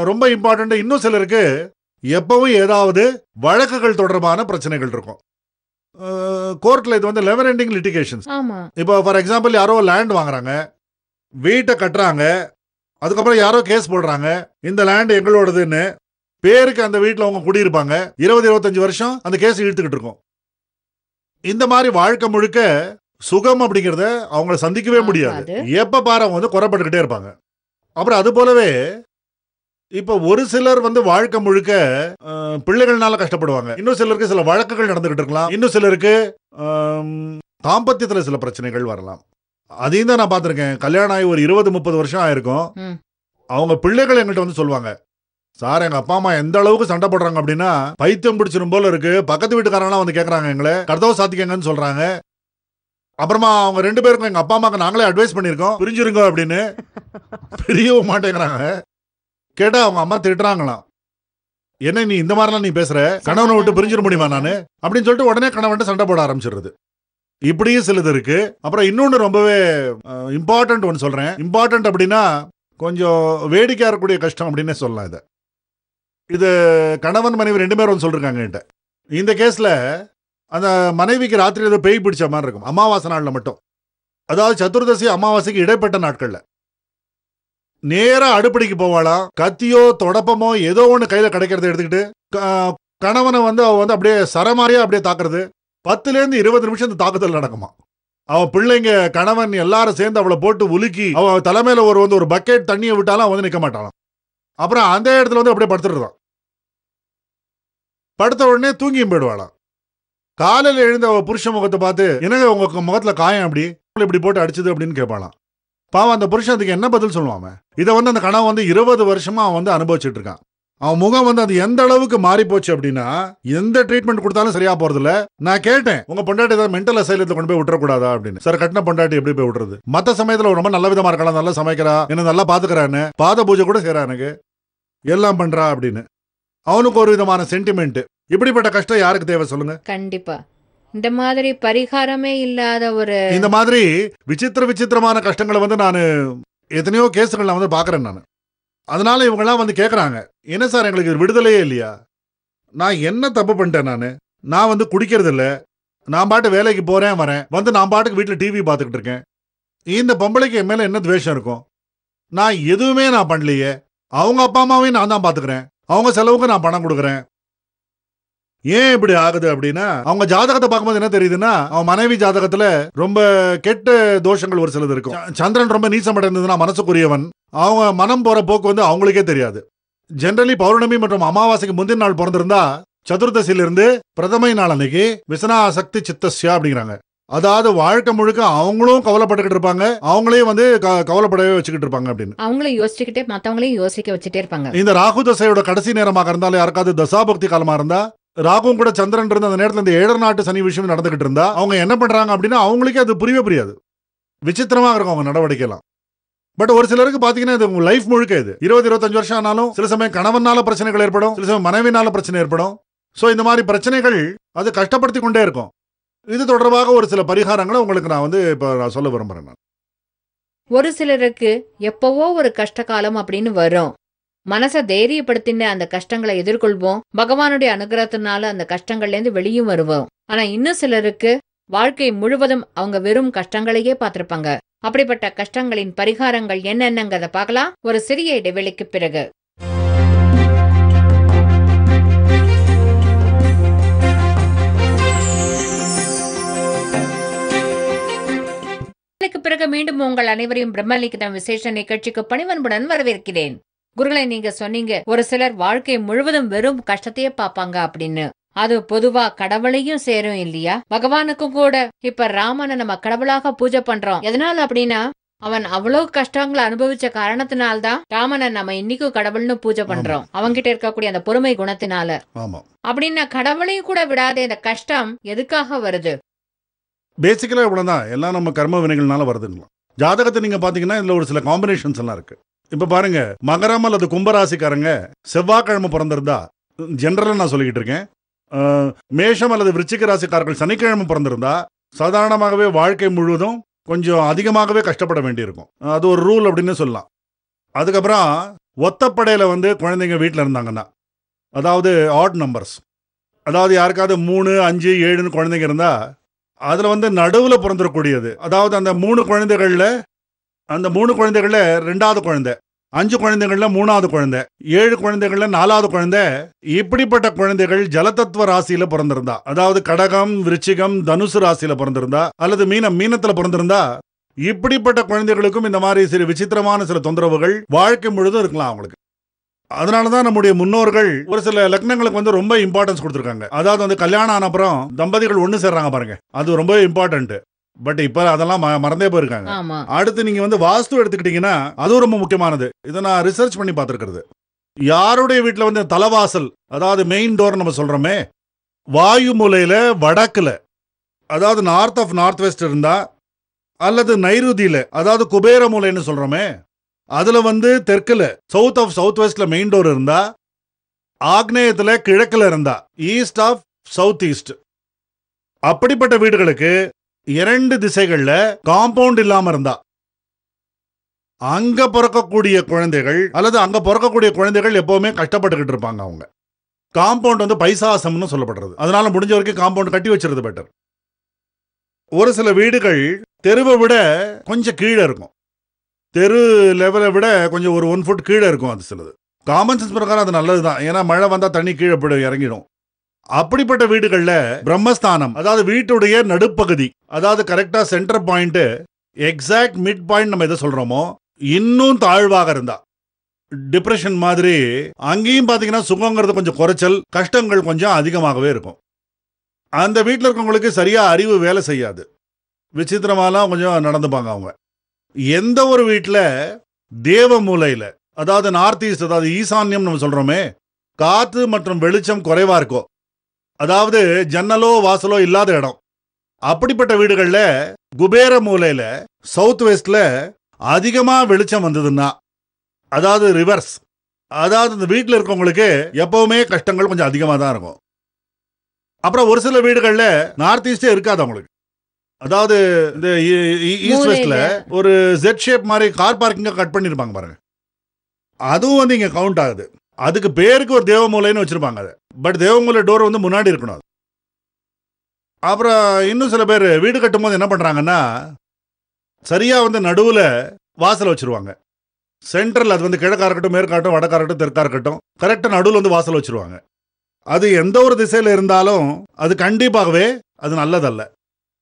ரொம்ப இம்பார்ட்டண்ட்டு இன்னும் சிலருக்கு எப்பவும் ஏதாவது வழக்குகள் தொடர்பான பிரச்சனைகள் இருக்கும். கோர்ட்ல இது வந்து லெவர் எண்டிங் லிட்டிகேஷன்ஸ் இப்போ ஃபார் எக்ஸாம்பிள் யாரோ லேண்ட் வாங்குறாங்க வீட்டை கட்டுறாங்க அதுக்கப்புறம் யாரோ கேஸ் போடுறாங்க இந்த லேண்ட் எங்களோடதுன்னு பேருக்கு அந்த வீட்டில் அவங்க குடியிருப்பாங்க இருபது இருபத்தஞ்சு வருஷம் அந்த கேஸ் இழுத்துக்கிட்டு இருக்கும். இந்த மாதிரி வாழ்க்கை முழுக்க சுகம் அப்படிங்கிறத அவங்கள சந்திக்கவே முடியாது. எப்ப பாரு அவங்க வந்து குறைப்பட்டுக்கிட்டே இருப்பாங்க. அப்புறம் அது போலவே இப்ப ஒரு சிலர் வந்து வாழ்க்கை முழுக்க பிள்ளைகள்னால கஷ்டப்படுவாங்க. இன்னும் சிலருக்கு சில வழக்குகள் நடந்துகிட்டு இருக்கலாம். இன்னும் சிலருக்கு தாம்பத்தியத்துல சில பிரச்சனைகள் வரலாம். அதையும் தான் நான் பார்த்திருக்கேன். கல்யாணம் ஆகி ஒரு இருபது முப்பது வருஷம் ஆயிருக்கும். அவங்க பிள்ளைகள் எங்கள்கிட்ட வந்து சொல்லுவாங்க. சார் எங்க அப்பா அம்மா எந்த அளவுக்கு சண்டை போடுறாங்க அப்படின்னா பைத்தியம் பிடிச்சிரும் போல இருக்கு. பக்கத்து வீட்டுக்காரங்களாம் வந்து கேக்குறாங்க எங்களை. கர்த்தவ சாத்திக்கங்கன்னு சொல்றாங்க. அப்புறமா அவங்க ரெண்டு பேருக்கும் எங்க அப்பா அம்மாக்கு நாங்களே அட்வைஸ் பண்ணிருக்கோம் பிரிஞ்சிருங்க அப்படின்னு. பிரியவும் மாட்டேங்கிறாங்க. கேட்டா அவங்க அம்மா திட்டுறாங்களாம் என்ன நீ இந்த மாதிரிலாம் நீ பேசுற? கணவனை விட்டு பிரிஞ்சிட முடியுமா நானு? அப்படின்னு சொல்லிட்டு உடனே கணவன் சண்டை போட ஆரம்பிச்சிருது இப்படியும் சிலது இருக்கு. அப்புறம் இன்னொன்று ரொம்பவே இம்பார்ட்டன்ட் ஒன்று சொல்றேன். இம்பார்ட்டன்ட் அப்படின்னா கொஞ்சம் வேடிக்கையாக இருக்கக்கூடிய கஷ்டம் அப்படின்னே சொல்லலாம் இதை. இது கணவன் மனைவி ரெண்டு பேரும் ஒன்று சொல்லிருக்காங்க என்கிட்ட. இந்த கேஸில் அந்த மனைவிக்கு ராத்திரி ஏதோ பேய் பிடிச்ச மாதிரி இருக்கும். அமாவாசை நாளில் மட்டும். அதாவது சதுர்தசி அமாவாசைக்கு இடைப்பட்ட நாட்களில். நேரா அடுப்படிக்கு போவாளா? கத்தியோ தொடப்பமோ ஏதோ ஒன்று கையில கிடைக்கிறத எடுத்துக்கிட்டு க- கணவனை வந்து அவ வந்து அப்படியே சரமாரியா அப்படியே தாக்குறது. பத்துல இருந்து இருபது நிமிஷம் இந்த தாக்குதல் நடக்குமா? அவ பிள்ளைங்க கணவன் எல்லாரும் சேர்ந்து அவளை போட்டு உலுக்கி அவ தலைமையில ஒரு வந்து ஒரு பக்கெட் தண்ணியை விட்டாலும் அவன் வந்து நிக்க மாட்டாளாம். அப்புறம் அந்த இடத்துல வந்து அப்படியே படுத்துடுறான் படுத்த உடனே தூங்கியும் போயிடுவாளாம் காலையில் எழுந்த அவ புருஷ முகத்தை பார்த்து என்னங்க உங்க முகத்துல காயம் அப்படி? உங்களை இப்படி போட்டு அடிச்சது? அப்படின்னு கேட்பாளாம். பாவம் அந்த புருஷன் அதுக்கு என்ன பதில் சொல்லுவான் அவன்? இதை வந்து அந்த கணவன் வந்து இருபது வருஷமா அவன் வந்து அனுபவிச்சுட்டு இருக்கான் அவன் முகம் வந்து அது எந்த அளவுக்கு மாறி போச்சு அப்படின்னா எந்த ட்ரீட்மெண்ட் கொடுத்தாலும் சரியா போறது இல்ல நான் கேட்டேன் உங்க பொண்டாட்டி ஏதாவது மென்டல் அசைலத்துல கொண்டு போய் விட்டுறக்கூடாதா? அப்படின்னு. சார் கட்டின பொண்டாட்டி எப்படி போய் விடுறது மத்த சமயத்துல ரொம்ப நல்ல விதமா இருக்கலாம் நல்லா சமைக்கிறா என்ன நல்லா பாத்துக்கிறான்னு பாத பூஜை கூட செய்றா எனக்கு. எல்லாம் பண்றா அப்படின்னு. அவனுக்கு ஒரு விதமான சென்டிமெண்ட் இப்படிப்பட்ட கஷ்டம் யாருக்கு தேவை சொல்லுங்க? கண்டிப்பா. இந்த மாதிரி பரிகாரமே இல்லாத ஒரு இந்த மாதிரி விசித்திர விசித்திரமான கஷ்டங்களை வந்து நான் எத்தனையோ கேஸுகள் நான் வந்து பார்க்குறேன் நான். அதனால இவங்கெல்லாம் வந்து கேட்குறாங்க என்ன சார் எங்களுக்கு விடுதலையே இல்லையா? நான் என்ன தப்பு பண்ணிட்டேன் நான்? நான் வந்து குடிக்கிறது இல்லை நான் பாட்டு வேலைக்கு போகிறேன் வரேன். வந்து நான் பாட்டுக்கு வீட்டில் டிவி பார்த்துக்கிட்டு இருக்கேன். இந்த பொம்பளைக்கு என் மேலே என்ன துவேஷம் இருக்கும்? நான் எதுவுமே நான் பண்ணலையே. அவங்க அப்பா அம்மாவையும் நான் தான் பார்த்துக்கிறேன். அவங்க செலவுக்கு நான் பணம் கொடுக்குறேன். ஏன் இப்படி ஆகுது அப்படின்னா அவங்க ஜாதகத்தை பார்க்கும்போது என்ன தெரியுதுன்னா அவன் மனைவி ஜாதகத்துல ரொம்ப கெட்ட தோஷங்கள் ஒரு சிலது இருக்கும். சந்திரன் ரொம்ப நீசமடைந்ததுன்னா மனசுக்குரியவன். அவங்க மனம் போற போக்கு வந்து அவங்களுக்கே தெரியாது. ஜெனரலி பௌர்ணமி மற்றும் அமாவாசைக்கு முந்தின நாள் பிறந்திருந்தா சதுர்தசியில இருந்து பிரதமை நாள் அன்னைக்கு விசனா சக்தி சித்தஸ்யா அப்படிங்கிறாங்க. அதாவது வாழ்க்கை முழுக்க அவங்களும் கவலைப்பட்டுக்கிட்டு இருப்பாங்க அவங்களையும் வந்து கவலைப்படவே வச்சுக்கிட்டு இருப்பாங்க அப்படின்னு. அவங்களும் யோசிச்சுக்கிட்டே மத்தவங்களையும் யோசிக்க வச்சுட்டே இருப்பாங்க. இந்த ராகு தசையோட கடைசி நேரமாக இருந்தாலும் யாருக்காவது தசாபக்தி காலமா இருந்தா ராகுவும் கூட சந்திரன் இருந்த அந்த நேரத்தில் இந்த ஏழர் நாட்டு சனி விஷயம் நடந்துகிட்டு இருந்தா அவங்க என்ன பண்றாங்க அப்படின்னா அவங்களுக்கே அது புரியவே புரியாது. விசித்திரமாக இருக்கும் அவங்க நடவடிக்கைலாம் பட் ஒரு சிலருக்கு பாத்தீங்கன்னா இது உங்க லைஃப் முழுக்க இது. இருபது இருபத்தஞ்சு வருஷம் ஆனாலும் சில சமயம் கணவனால பிரச்சனைகள் ஏற்படும் சில சமயம் மனைவினால பிரச்சனை ஏற்படும். ஸோ இந்த மாதிரி பிரச்சனைகள் அது கஷ்டப்படுத்தி கொண்டே இருக்கும். இது தொடர்பாக ஒரு சில பரிகாரங்களை உங்களுக்கு நான் வந்து இப்போ நான் சொல்ல விரும்புறேன் நான். ஒரு சிலருக்கு எப்பவோ ஒரு கஷ்ட காலம் அப்படின்னு வரும். மனசை தைரியப்படுத்தின அந்த கஷ்டங்களை எதிர்கொள்வோம். பகவானுடைய அனுகிரகத்தினால அந்த கஷ்டங்கள்ல இருந்து வெளியும் வருவோம். ஆனா இன்னும் சிலருக்கு வாழ்க்கை முழுவதும் அவங்க வெறும் கஷ்டங்களையே பார்த்திருப்பாங்க. அப்படிப்பட்ட கஷ்டங்களின் பரிகாரங்கள் என்னென்னங்கிறத பார்க்கலாம். ஒரு சிறிய இடைவெளிக்கு பிறகு. பிறகு மீண்டும் உங்கள் அனைவரையும் பிரம்மலிகிதம் விசேஷ நிகழ்ச்சிக்கு பணிவன்புடன் வரவேற்கிறேன். குருகளை நீங்க சொன்னீங்க ஒரு சிலர் வாழ்க்கை முழுவதும் வெறும் கஷ்டத்தையே பார்ப்பாங்க அப்படின்னு. அது பொதுவா கடவுளையும் சேரும் இல்லையா? பகவானுக்கும் கூட. இப்ப ராமனை நம்ம கடவுளாக பூஜை பண்றோம். எதனால அப்படின்னா அவன் அவ்வளவு கஷ்டங்களை அனுபவிச்ச காரணத்தினால்தான் ராமனை நம்ம இன்னைக்கும் கடவுள்னு பூஜை பண்றோம். அவன்கிட்ட இருக்கக்கூடிய அந்த பொறுமை குணத்தினால. ஆமா. அப்படின்னா கடவுளையும் கூட விடாத இந்த கஷ்டம் எதுக்காக வருது? பேசிக்கலா இவ்வளவுதான் எல்லாம் நம்ம கர்ம வினைகள்னால வருதுங்களா ஜாதகத்தை நீங்க பாத்தீங்கன்னா இதுல ஒரு சில காம்பினேஷன்ஸ் எல்லாம் இருக்கு. இப்ப பாருங்க மகரம் அல்லது கும்பராசிக்காரங்க செவ்வாய்க்கிழமை பிறந்திருந்தா ஜென்ரலாக நான் சொல்லிக்கிட்டு இருக்கேன். மேஷம் அல்லது விருச்சிக ராசிக்காரர்கள் சனிக்கிழமை பிறந்திருந்தா சாதாரணமாகவே வாழ்க்கை முழுவதும் கொஞ்சம் அதிகமாகவே கஷ்டப்பட வேண்டியிருக்கும். அது ஒரு ரூல் அப்படின்னு சொல்லலாம். அதுக்கப்புறம் ஒத்தப்படையில் வந்து குழந்தைங்க வீட்டில் இருந்தாங்கன்னா அதாவது ஆட் நம்பர்ஸ் அதாவது யாருக்காவது மூணு அஞ்சு ஏழுன்னு குழந்தைங்க இருந்தால் அதில் வந்து நடுவில் பிறந்திருக்கூடியது அதாவது அந்த மூணு குழந்தைகளில் அந்த மூணு குழந்தைகள்ல ரெண்டாவது குழந்தை அஞ்சு குழந்தைகள்ல மூணாவது குழந்தை ஏழு குழந்தைகள்ல நாலாவது குழந்தை இப்படிப்பட்ட குழந்தைகள் ஜலதத்துவ ராசியில பிறந்திருந்தா அதாவது கடகம் விருச்சிகம் தனுசு ராசியில பிறந்திருந்தா அல்லது மீனம் மீனத்துல பிறந்திருந்தா இப்படிப்பட்ட குழந்தைகளுக்கும் இந்த மாதிரி சில விசித்திரமான சில தொந்தரவுகள் வாழ்க்கை முழுதும் இருக்கலாம் அவங்களுக்கு. அதனாலதான் நம்முடைய முன்னோர்கள் ஒரு சில லக்னங்களுக்கு வந்து ரொம்ப இம்பார்ட்டன்ஸ் கொடுத்துருக்காங்க. அதாவது வந்து கல்யாணம் ஆன அப்புறம் தம்பதிகள் ஒன்று சேர்றாங்க பாருங்க. அது ரொம்ப இம்பார்ட்டன்ட் பட் இப்ப அதெல்லாம் மறந்தே போயிருக்காங்க. அடுத்து நீங்க வந்து வாஸ்து எடுத்துக்கிட்டீங்கன்னா அதுவும் ரொம்ப முக்கியமானது. இதை நான் ரிசர்ச் பண்ணி பார்த்துருக்கிறது. யாருடைய வீட்டில் வந்து தலைவாசல் அதாவது மெயின் டோர் நம்ம சொல்றோமே வாயு மூலையில வடக்குல அதாவது நார்த் ஆஃப் நார்த் வெஸ்ட் இருந்தா அல்லது நைருதியில அதாவது குபேர மூலைன்னு சொல்றோமே அதுல வந்து தெற்குல சவுத் ஆஃப் சவுத் வெஸ்ட்ல மெயின் டோர் இருந்தா ஆக்னேயத்துல கிழக்குல இருந்தா ஈஸ்ட் ஆஃப் சவுத் ஈஸ்ட் அப்படிப்பட்ட வீடுகளுக்கு இரண்டு திசைகள்ல காம்பவுண்ட் இல்லாம இருந்தா. அங்க பிறக்கக்கூடிய குழந்தைகள் அல்லது அங்க பிறக்கக்கூடிய குழந்தைகள் எப்பவுமே கஷ்டப்பட்டுக்கிட்டு இருப்பாங்க அவங்க. காம்பவுண்ட் வந்து பைசாசம்னு சொல்லப்படுறது. அதனால முடிஞ்ச வரைக்கும் காம்பவுண்ட் கட்டி வச்சிருது பெட்டர் ஒரு சில வீடுகள் தெருவை விட கொஞ்சம் கீழே இருக்கும். தெரு லெவலை விட கொஞ்சம் ஒரு ஒன் ஃபுட் கீழே இருக்கும் அது சிலது. காமன் சென்ஸ் பிரகாரம் அது நல்லது தான் ஏன்னா மழை வந்தால் தண்ணி கீழே போய் இறங்கிடும். அப்படிப்பட்ட வீடுகளில் பிரம்மஸ்தானம். அதாவது வீட்டுடைய நடுப்பகுதி அதாவது கரெக்டாக centre point exact mid point நம்ம எதை சொல்றோமோ இன்னும் தாழ்வாக இருந்தா. டிப்ரெஷன் மாதிரி அங்கேயும் பார்த்தீங்கன்னா சுகங்கிறது கொஞ்சம் குறைச்சல் கஷ்டங்கள் கொஞ்சம் அதிகமாகவே இருக்கும். அந்த வீட்டில் இருக்கவங்களுக்கு சரியா அறிவு வேலை செய்யாது. விசித்திரமாலாம் கொஞ்சம் நடந்துப்பாங்க அவங்க. எந்த ஒரு வீட்டில் தேவ மூலையில் அதாவது நார்த் ஈஸ்ட் அதாவது ஈசான்யம் நம்ம சொல்றோமே காத்து மற்றும் வெளிச்சம் குறைவா இருக்கும் அதாவது ஜன்னலோ வாசலோ இல்லாத இடம். அப்படிப்பட்ட வீடுகளில் குபேர மூலையில சவுத் வெஸ்ட்ல அதிகமா வெளிச்சம் வந்ததுன்னா அதாவது ரிவர்ஸ் அதாவது இந்த வீட்டில் இருக்கவங்களுக்கு எப்பவுமே கஷ்டங்கள் கொஞ்சம் அதிகமாக தான் இருக்கும். அப்புறம் ஒரு சில வீடுகளில் நார்த் ஈஸ்டே இருக்காது அவங்களுக்கு. அதாவது இந்த ஈஸ்ட் வெஸ்ட்ல. ஒரு ஜெட் ஷேப் மாதிரி கார் பார்க்கிங்க கட் பண்ணிருப்பாங்க பாருங்க. அதுவும் வந்து இங்க கவுண்ட் ஆகுது. அதுக்கு பேருக்கு ஒரு தேவமூலைன்னு வச்சிருப்பாங்க அது. பட் தேவமூலை டோர் வந்து முன்னாடி இருக்கணும் அப்புறம் இன்னும் சில பேர் வீடு கட்டும்போது என்ன பண்ணுறாங்கன்னா சரியாக வந்து நடுவில் வாசல் வச்சிருவாங்க. சென்ட்ரல் அது வந்து கிழக்காக இருக்கட்டும் மேற்காட்டும் இருக்கட்டும் வடக்கா இருக்கட்டும் தெற்கா இருக்கட்டும் கரெக்டாக நடுவில் வந்து வாசல் வச்சிருவாங்க. அது எந்த ஒரு திசையில் இருந்தாலும் அது கண்டிப்பாகவே அது நல்லதல்ல.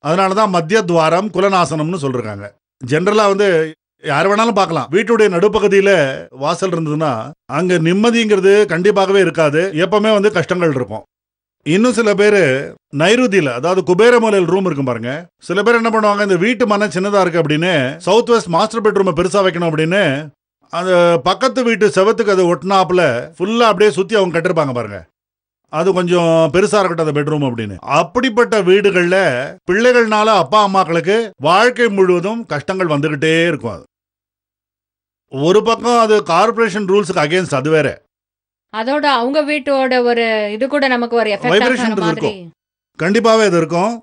அதனால தான் மத்திய துவாரம் குலநாசனம்னு சொல்லியிருக்காங்க ஜென்ரலாக வந்து யார் வேணாலும் பார்க்கலாம். வீட்டுடைய நடுப்பகுதியில் வாசல் இருந்ததுன்னா அங்கே நிம்மதிங்கிறது கண்டிப்பாகவே இருக்காது. எப்பவுமே வந்து கஷ்டங்கள் இருக்கும். இன்னும் சில பேர் நைருதியில் அதாவது குபேரமலையில் ரூம் இருக்கும் பாருங்க. சில பேர் என்ன பண்ணுவாங்க இந்த வீட்டு மன சின்னதாக இருக்குது அப்படின்னு சவுத் வெஸ்ட் மாஸ்டர் பெட்ரூமை பெருசாக வைக்கணும் அப்படின்னு அந்த பக்கத்து வீட்டு செவத்துக்கு அது ஒட்டினாப்புல ஃபுல்லாக அப்படியே சுற்றி அவங்க கட்டிருப்பாங்க பாருங்க. அது கொஞ்சம் பெருசா இருக்கட்டும் அந்த பெட்ரூம் அப்படின்னு. அப்படிப்பட்ட வீடுகள்ல பிள்ளைகள்னால அப்பா அம்மாக்களுக்கு வாழ்க்கை முழுவதும் கஷ்டங்கள் வந்துகிட்டே இருக்கும் அது. ஒரு பக்கம் அது கார்ப்பரேஷன் ரூல்ஸுக்கு அகேன்ஸ்ட் அது வேற. அதோட அவங்க வீட்டோட ஒரு இது கூட நமக்கு ஒரு மாதிரி. இருக்கும். கண்டிப்பாவே அது இருக்கும்.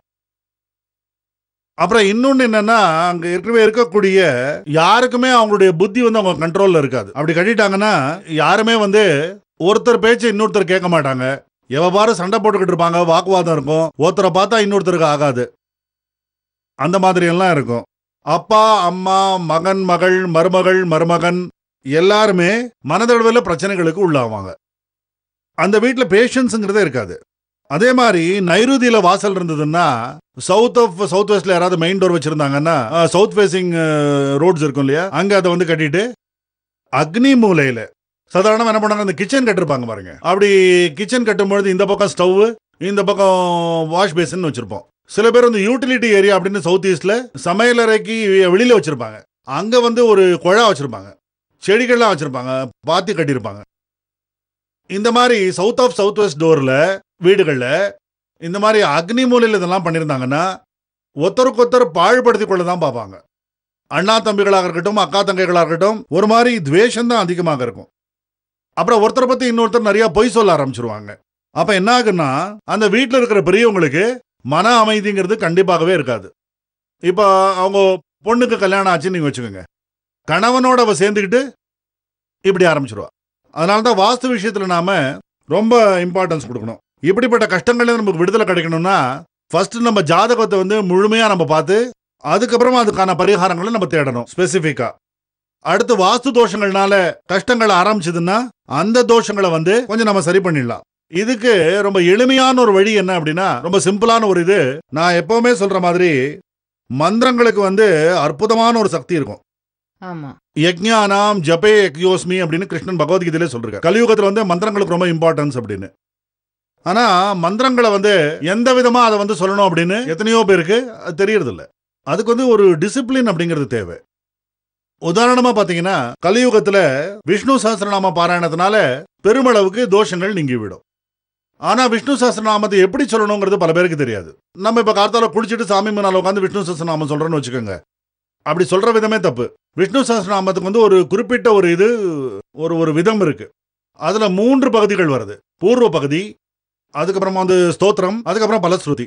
அப்புறம் இன்னொன்னு என்னன்னா அங்க ஏற்கனவே இருக்கக்கூடிய யாருக்குமே அவங்களுடைய புத்தி வந்து அவங்க கண்ட்ரோல்ல இருக்காது. அப்படி கட்டிட்டாங்கன்னா யாருமே வந்து ஒருத்தர் பேச்சு இன்னொருத்தர் கேட்க மாட்டாங்க. எவ பாரு சண்டை போட்டுக்கிட்டு இருப்பாங்க வாக்குவாதம் இருக்கும். ஒருத்தரை பார்த்தா இன்னொருத்தருக்கு ஆகாது. அந்த மாதிரி எல்லாம் இருக்கும். அப்பா அம்மா மகன் மகள் மருமகள் மருமகன் எல்லாருமே மனதளவில் பிரச்சனைகளுக்கு உள்ளாவாங்க. அந்த வீட்டில் பேஷன்ஸுங்கிறதே இருக்காது. அதே மாதிரி நைருதியில் வாசல் இருந்ததுன்னா சவுத் ஆஃப் சவுத் வெஸ்ட்ல யாராவது மெயின் டோர் வச்சிருந்தாங்கன்னா சவுத் ஃபேசிங் ரோட்ஸ் இருக்கும் இல்லையா? அங்கே அதை வந்து கட்டிட்டு அக்னி மூலையில் சாதாரணமாக என்ன பண்ணாங்க அந்த கிச்சன் கட்டிருப்பாங்க பாருங்க. அப்படி கிச்சன் கட்டும்பொழுது இந்த பக்கம் ஸ்டவ் இந்த பக்கம் வாஷ் பேசின் வச்சிருப்போம். சில பேர் வந்து யூட்டிலிட்டி ஏரியா அப்படின்னு சவுத் ஈஸ்ட்ல சமையலறைக்கு வெளியில வச்சிருப்பாங்க. அங்க வந்து ஒரு குழா வச்சிருப்பாங்க. செடிகள்லாம் வச்சிருப்பாங்க. பாத்தி கட்டியிருப்பாங்க. இந்த மாதிரி சவுத் ஆஃப் சவுத் வெஸ்ட் டோர்ல வீடுகளில் இந்த மாதிரி அக்னி மூலையில் இதெல்லாம் பண்ணியிருந்தாங்கன்னா ஒருத்தருக்கொத்தர் பாழ்படுத்தி கொள்ள தான் பார்ப்பாங்க. அண்ணா தம்பிகளாக இருக்கட்டும் அக்கா தங்கைகளாக இருக்கட்டும் ஒரு மாதிரி துவேஷம் தான் அதிகமாக இருக்கும். அப்புறம் ஒருத்தரை பத்தி இன்னொருத்தர் நிறைய பொய் சொல்ல ஆரம்பிச்சிருவாங்க. அப்ப என்ன ஆகுன்னா அந்த வீட்டில் இருக்கிற பெரியவங்களுக்கு மன அமைதிங்கிறது கண்டிப்பாகவே இருக்காது. இப்போ அவங்க பொண்ணுக்கு கல்யாணம் ஆச்சுன்னு நீங்க வச்சுக்கோங்க. கணவனோட அவ சேர்ந்துக்கிட்டு இப்படி ஆரம்பிச்சிருவா. அதனால தான் வாஸ்து விஷயத்தில் நாம ரொம்ப இம்பார்ட்டன்ஸ் கொடுக்கணும். இப்படிப்பட்ட கஷ்டங்கள்லேருந்து நமக்கு விடுதலை கிடைக்கணும்னா ஃபர்ஸ்ட் நம்ம ஜாதகத்தை வந்து முழுமையாக நம்ம பார்த்து அதுக்கப்புறமா அதுக்கான பரிகாரங்களை நம்ம தேடணும் ஸ்பெசிஃபிக்காக அடுத்து வாஸ்து தோஷங்கள்னால கஷ்டங்கள் ஆரம்பிச்சதுன்னா அந்த தோஷங்களை வந்து கொஞ்சம் நம்ம சரி பண்ணிடலாம். இதுக்கு ரொம்ப எளிமையான ஒரு வழி என்ன அப்படின்னா ரொம்ப சிம்பிளான ஒரு இது. நான் எப்பவுமே சொல்ற மாதிரி மந்திரங்களுக்கு வந்து அற்புதமான ஒரு சக்தி இருக்கும். யக்ஞானாம் ஜபே யக்யோஸ்மி அப்படின்னு கிருஷ்ணன் பகவத்கீதையிலே சொல்றாரு கலியுகத்துல வந்து மந்திரங்களுக்கு ரொம்ப இம்பார்ட்டன்ஸ் அப்படின்னு. ஆனா மந்திரங்களை வந்து எந்த விதமா அதை வந்து சொல்லணும் அப்படின்னு எத்தனையோ பேருக்கு அது தெரியறது இல்ல அதுக்கு வந்து ஒரு டிசிப்ளின் அப்படிங்கிறது தேவை. உதாரணமா பாத்தீங்கன்னா கலியுகத்துல விஷ்ணு சஹஸ்ரநாம பாராயணத்தினால பெருமளவுக்கு தோஷங்கள் நீங்கிவிடும். ஆனா விஷ்ணு சஹஸ்ரநாமத்தை எப்படி சொல்லணுங்கிறது பல பேருக்கு தெரியாது. நம்ம இப்ப கார்த்தால குளிச்சுட்டு சாமி முன்னால உட்காந்து விஷ்ணு சஹஸ்ரநாமம் சொல்றோம்னு வச்சுக்கோங்க. அப்படி சொல்ற விதமே தப்பு. விஷ்ணு சஹஸ்ரநாமத்துக்கு வந்து ஒரு குறிப்பிட்ட ஒரு இது ஒரு ஒரு விதம் இருக்கு. அதுல மூன்று பகுதிகள் வருது. பூர்வ பகுதி அதுக்கப்புறமா வந்து ஸ்தோத்திரம் அதுக்கப்புறம் பலஸ்ருதி.